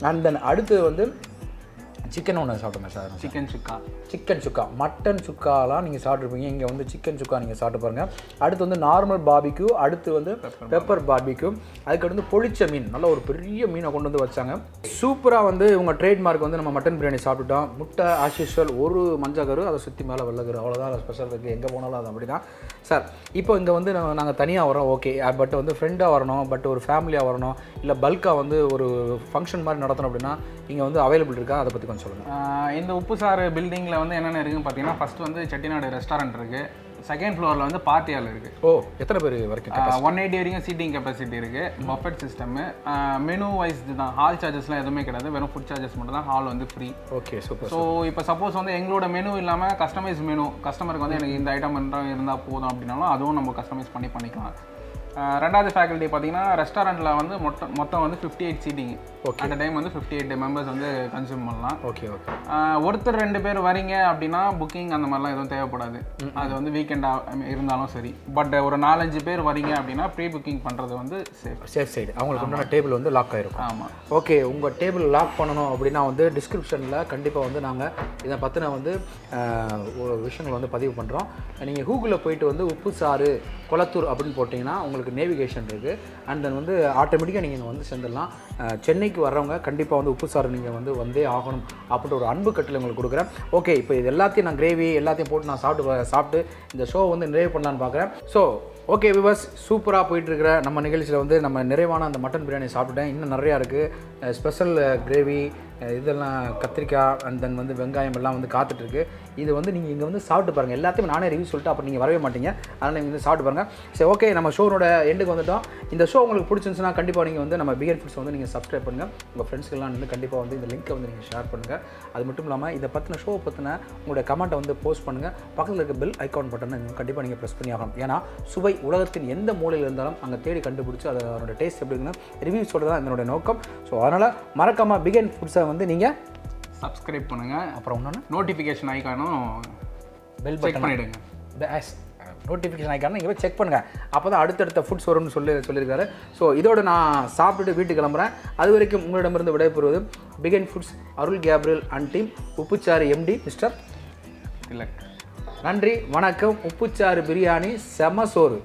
அண்ட் தென் அடுத்து வந்து சிக்கன் ஒன்று சாப்பிட்டோமே sir chicken sukka. Chicken sukka. Mutton சுக்காலாம் நீங்கள் சாப்பிட்ருப்பீங்க இங்கே வந்து சிக்கன் சுக்கா நீங்கள் சாப்பிட்டு பாருங்கள் அடுத்து வந்து நார்மல் பாபிக்யூ அடுத்து வந்து பெப்பர் பாபிக்யூ அதுக்கு வந்து பொளிச்ச மீன். நல்ல ஒரு பெரிய மீனை கொண்டு வந்து வச்சாங்க. சூப்பராக வந்து இவங்க ட்ரேட்மார்க் வந்து நம்ம மட்டன் பிரியாணி சாப்பிட்டுட்டோம். முட்டை ஆஸ் யூஸ்வல் ஒரு மஞ்சக்கரு அதை சுற்றி மேலே வெள்ளக்கரு. அவ்வளோதான் ஸ்பெஷல் இருக்குது எங்கே போனாலும் அது அப்படி தான் சார் இப்போ இங்கே வந்து நாங்கள் தனியாக வரோம் ஓகே பட் வந்து ஃப்ரெண்டாக வரணும். பட் ஒரு ஃபேமிலியாக வரணும். இல்லை பல்காக வந்து ஒரு ஃபங்க்ஷன் மாதிரி நடத்தணும் அப்படின்னா இங்கே வந்து அவைலபிள் இருக்கா? அதை பற்றி கொஞ்சம் சொல்லுங்கள் இந்த உப்புசாறு பில்டிங்கில் வந்து என்னென்ன இருக்குன்னு பார்த்தீங்கன்னா ஃபர்ஸ்ட் வந்து செட்டிநாடு ரெஸ்டாரண்ட் இருக்குது செகண்ட் ஃப்ளோரில் வந்து பார்ட்டி ஹால் இருக்குது ஓ எத்தனை பேர் வரைக்கும் ஒன் எயிட்டி வரைக்கும் சீட்டிங் கெப்பாசிட்டி இருக்குது பஃபெட் சிஸ்டமு மெனு வைஸ் தான். ஹால் சார்ஜஸ்லாம் எதுவுமே கிடையாது. வெறும் ஃபுட் சார்ஜஸ் மட்டும் தான். ஹால் வந்து ஃப்ரீ ஓகே சூப்பர் ஸோ இப்போ சப்போஸ் வந்து எங்களோட மெனு இல்லாமல் கஸ்டமைஸ் மெனு கஸ்டமருக்கு வந்து எனக்கு இந்த ஐட்டம் இருந்தால் போதும் அப்படின்னாலும் அதுவும் நம்ம கஸ்டமைஸ் பண்ணி பண்ணிக்கலாம். ரெண்டாவது ஃபேக்கல்ட்டி பார்த்தீங்கன்னா ரெஸ்டாரண்ட்டில் வந்து மொத்தம் மொத்தம் வந்து ஃபிஃப்டி எயிட் சீட்டிங் அந்த டைம் வந்து ஃபிஃப்டி எயிட் மெம்பர்ஸ் வந்து கன்சியூம் பண்ணலாம். ஓகே ஓகே ஒருத்தர் ரெண்டு பேர் வரீங்க அப்படின்னா புக்கிங் அந்த மாதிரிலாம் எதுவும் தேவைப்படாது. அது வந்து வீக்கெண்டாக இருந்தாலும் சரி. பட் ஒரு நாலஞ்சு பேர் வரீங்க அப்படின்னா ப்ரீ புக்கிங் பண்ணுறது வந்து சேஃப் சேஃப் சைடு அவங்களுக்கு உண்டான டேபிள் வந்து லாக் ஆயிருக்கும். ஆமாம் ஓகே உங்கள் டேபிள் லாக் பண்ணணும் அப்படின்னா வந்து டிஸ்கிரிப்ஷனில் கண்டிப்பாக வந்து நாங்கள் இதை பற்றின வந்து விஷயங்கள் வந்து பதிவு பண்ணுறோம் நீங்கள் கூகுளில் போயிட்டு வந்து உப்பு சாறு கொளத்தூர் அப்படின்னு போட்டிங்கன்னா உங்களுக்கு நேவிகேஷன் இருக்குது அண்ட் தென் வந்து ஆட்டோமேட்டிக்காக நீங்கள் இங்கே வந்து சேர்ந்துடலாம் சென்னைக்கு வர்றவங்க கண்டிப்பாக வந்து உப்பு சாறு நீங்கள் வந்து வந்தே ஆகணும் அப்படின்ற ஒரு அன்பு கட்டில் உங்களுக்கு கொடுக்குறேன். ஓகே இப்போ இது எல்லாத்தையும் நான் கிரேவி எல்லாத்தையும் போட்டு நான் சாப்பிட்டு சாப்பிட்டு இந்த ஷோ வந்து நிறைவு பண்ணலான்னு பார்க்குறேன். ஸோ ஓகே விவர்ஸ் சூப்பராக போயிட்டுருக்கிற நம்ம நிகழ்ச்சியில் வந்து நம்ம நிறைவான அந்த மட்டன் பிரியாணி சாப்பிட்டுட்டேன். இன்னும் நிறையா இருக்குது ஸ்பெஷல் கிரேவி இதெல்லாம் கத்திரிக்காய் அண்ட் தென் வந்து வெங்காயம் எல்லாம் வந்து காத்துட்ருக்கு. இது வந்து நீங்கள் இங்கே வந்து சாப்பிட்டு பாருங்கள் எல்லாத்தையும் நானே ரிவ்யூ சொல்லிட்டு அப்புறம் நீங்கள் வரவே மாட்டீங்க. அதனால் நீங்கள் வந்து சாப்பிட்டு பாருங்கள் சரி ஓகே நம்ம ஷோனோட எண்டுக்கு வந்துட்டோம். இந்த ஷோ உங்களுக்கு பிடிச்சிருந்துச்சுன்னா கண்டிப்பாக நீங்கள் வந்து நம்ம பிகன் ஃபுட்ஸ் வந்து நீங்கள் சப்ஸ்கிரைப் பண்ணுங்கள் உங்கள் ஃப்ரெண்ட்ஸ்க்கெல்லாம் வந்து கண்டிப்பாக வந்து இந்த லிங்க்கை வந்து நீங்கள் ஷேர் பண்ணுங்கள் அது மட்டும் இல்லாமல் இதை பற்றின ஷோவை பற்றின உங்களுடைய கமெண்ட்டை வந்து போஸ்ட் பண்ணுங்கள் பக்கத்தில் இருக்க பெல் ஐக்கான் பட்டனை கண்டிப்பாக நீங்கள் ப்ரெஸ் பண்ணி ஆகணும். ஏன்னா சுவை உலகத்தின் எந்த மூலையில் இருந்தாலும் அங்கே தேடி கண்டுபிடிச்சி அது அதோட டேஸ்ட் எப்படி இருக்குன்னு ரிவ்யூ சொல்கிறது தான் என்னோட நோக்கம். ஸோ அதனால் மறக்காமல் பிகன் ஃபுட்ஸை வந்து நீங்கள் சப்ஸ்கிரைப் பண்ணுங்கள் அப்புறம் இன்னொன்று நோட்டிஃபிகேஷன் ஐக்கானும் பெல் பட்டன் பண்ணிவிடுங்க நோட்டிஃபிகேஷன் ஐக்கான போய் செக் பண்ணுங்கள் அப்போ தான் அடுத்தடுத்த ஃபுட்ஸ் வரும்னு சொல்லி சொல்லியிருக்காரு. ஸோ இதோட நான் சாப்பிட்டுட்டு வீட்டுக்கு கிளம்புறேன். அது வரைக்கும் உங்களிடமிருந்து விடைபெறுவது begin foods Arul Gabriel and team Uppusaaru MD mister இல்லை. நன்றி வணக்கம். உப்புச்சாறு பிரியாணி செம சோறு.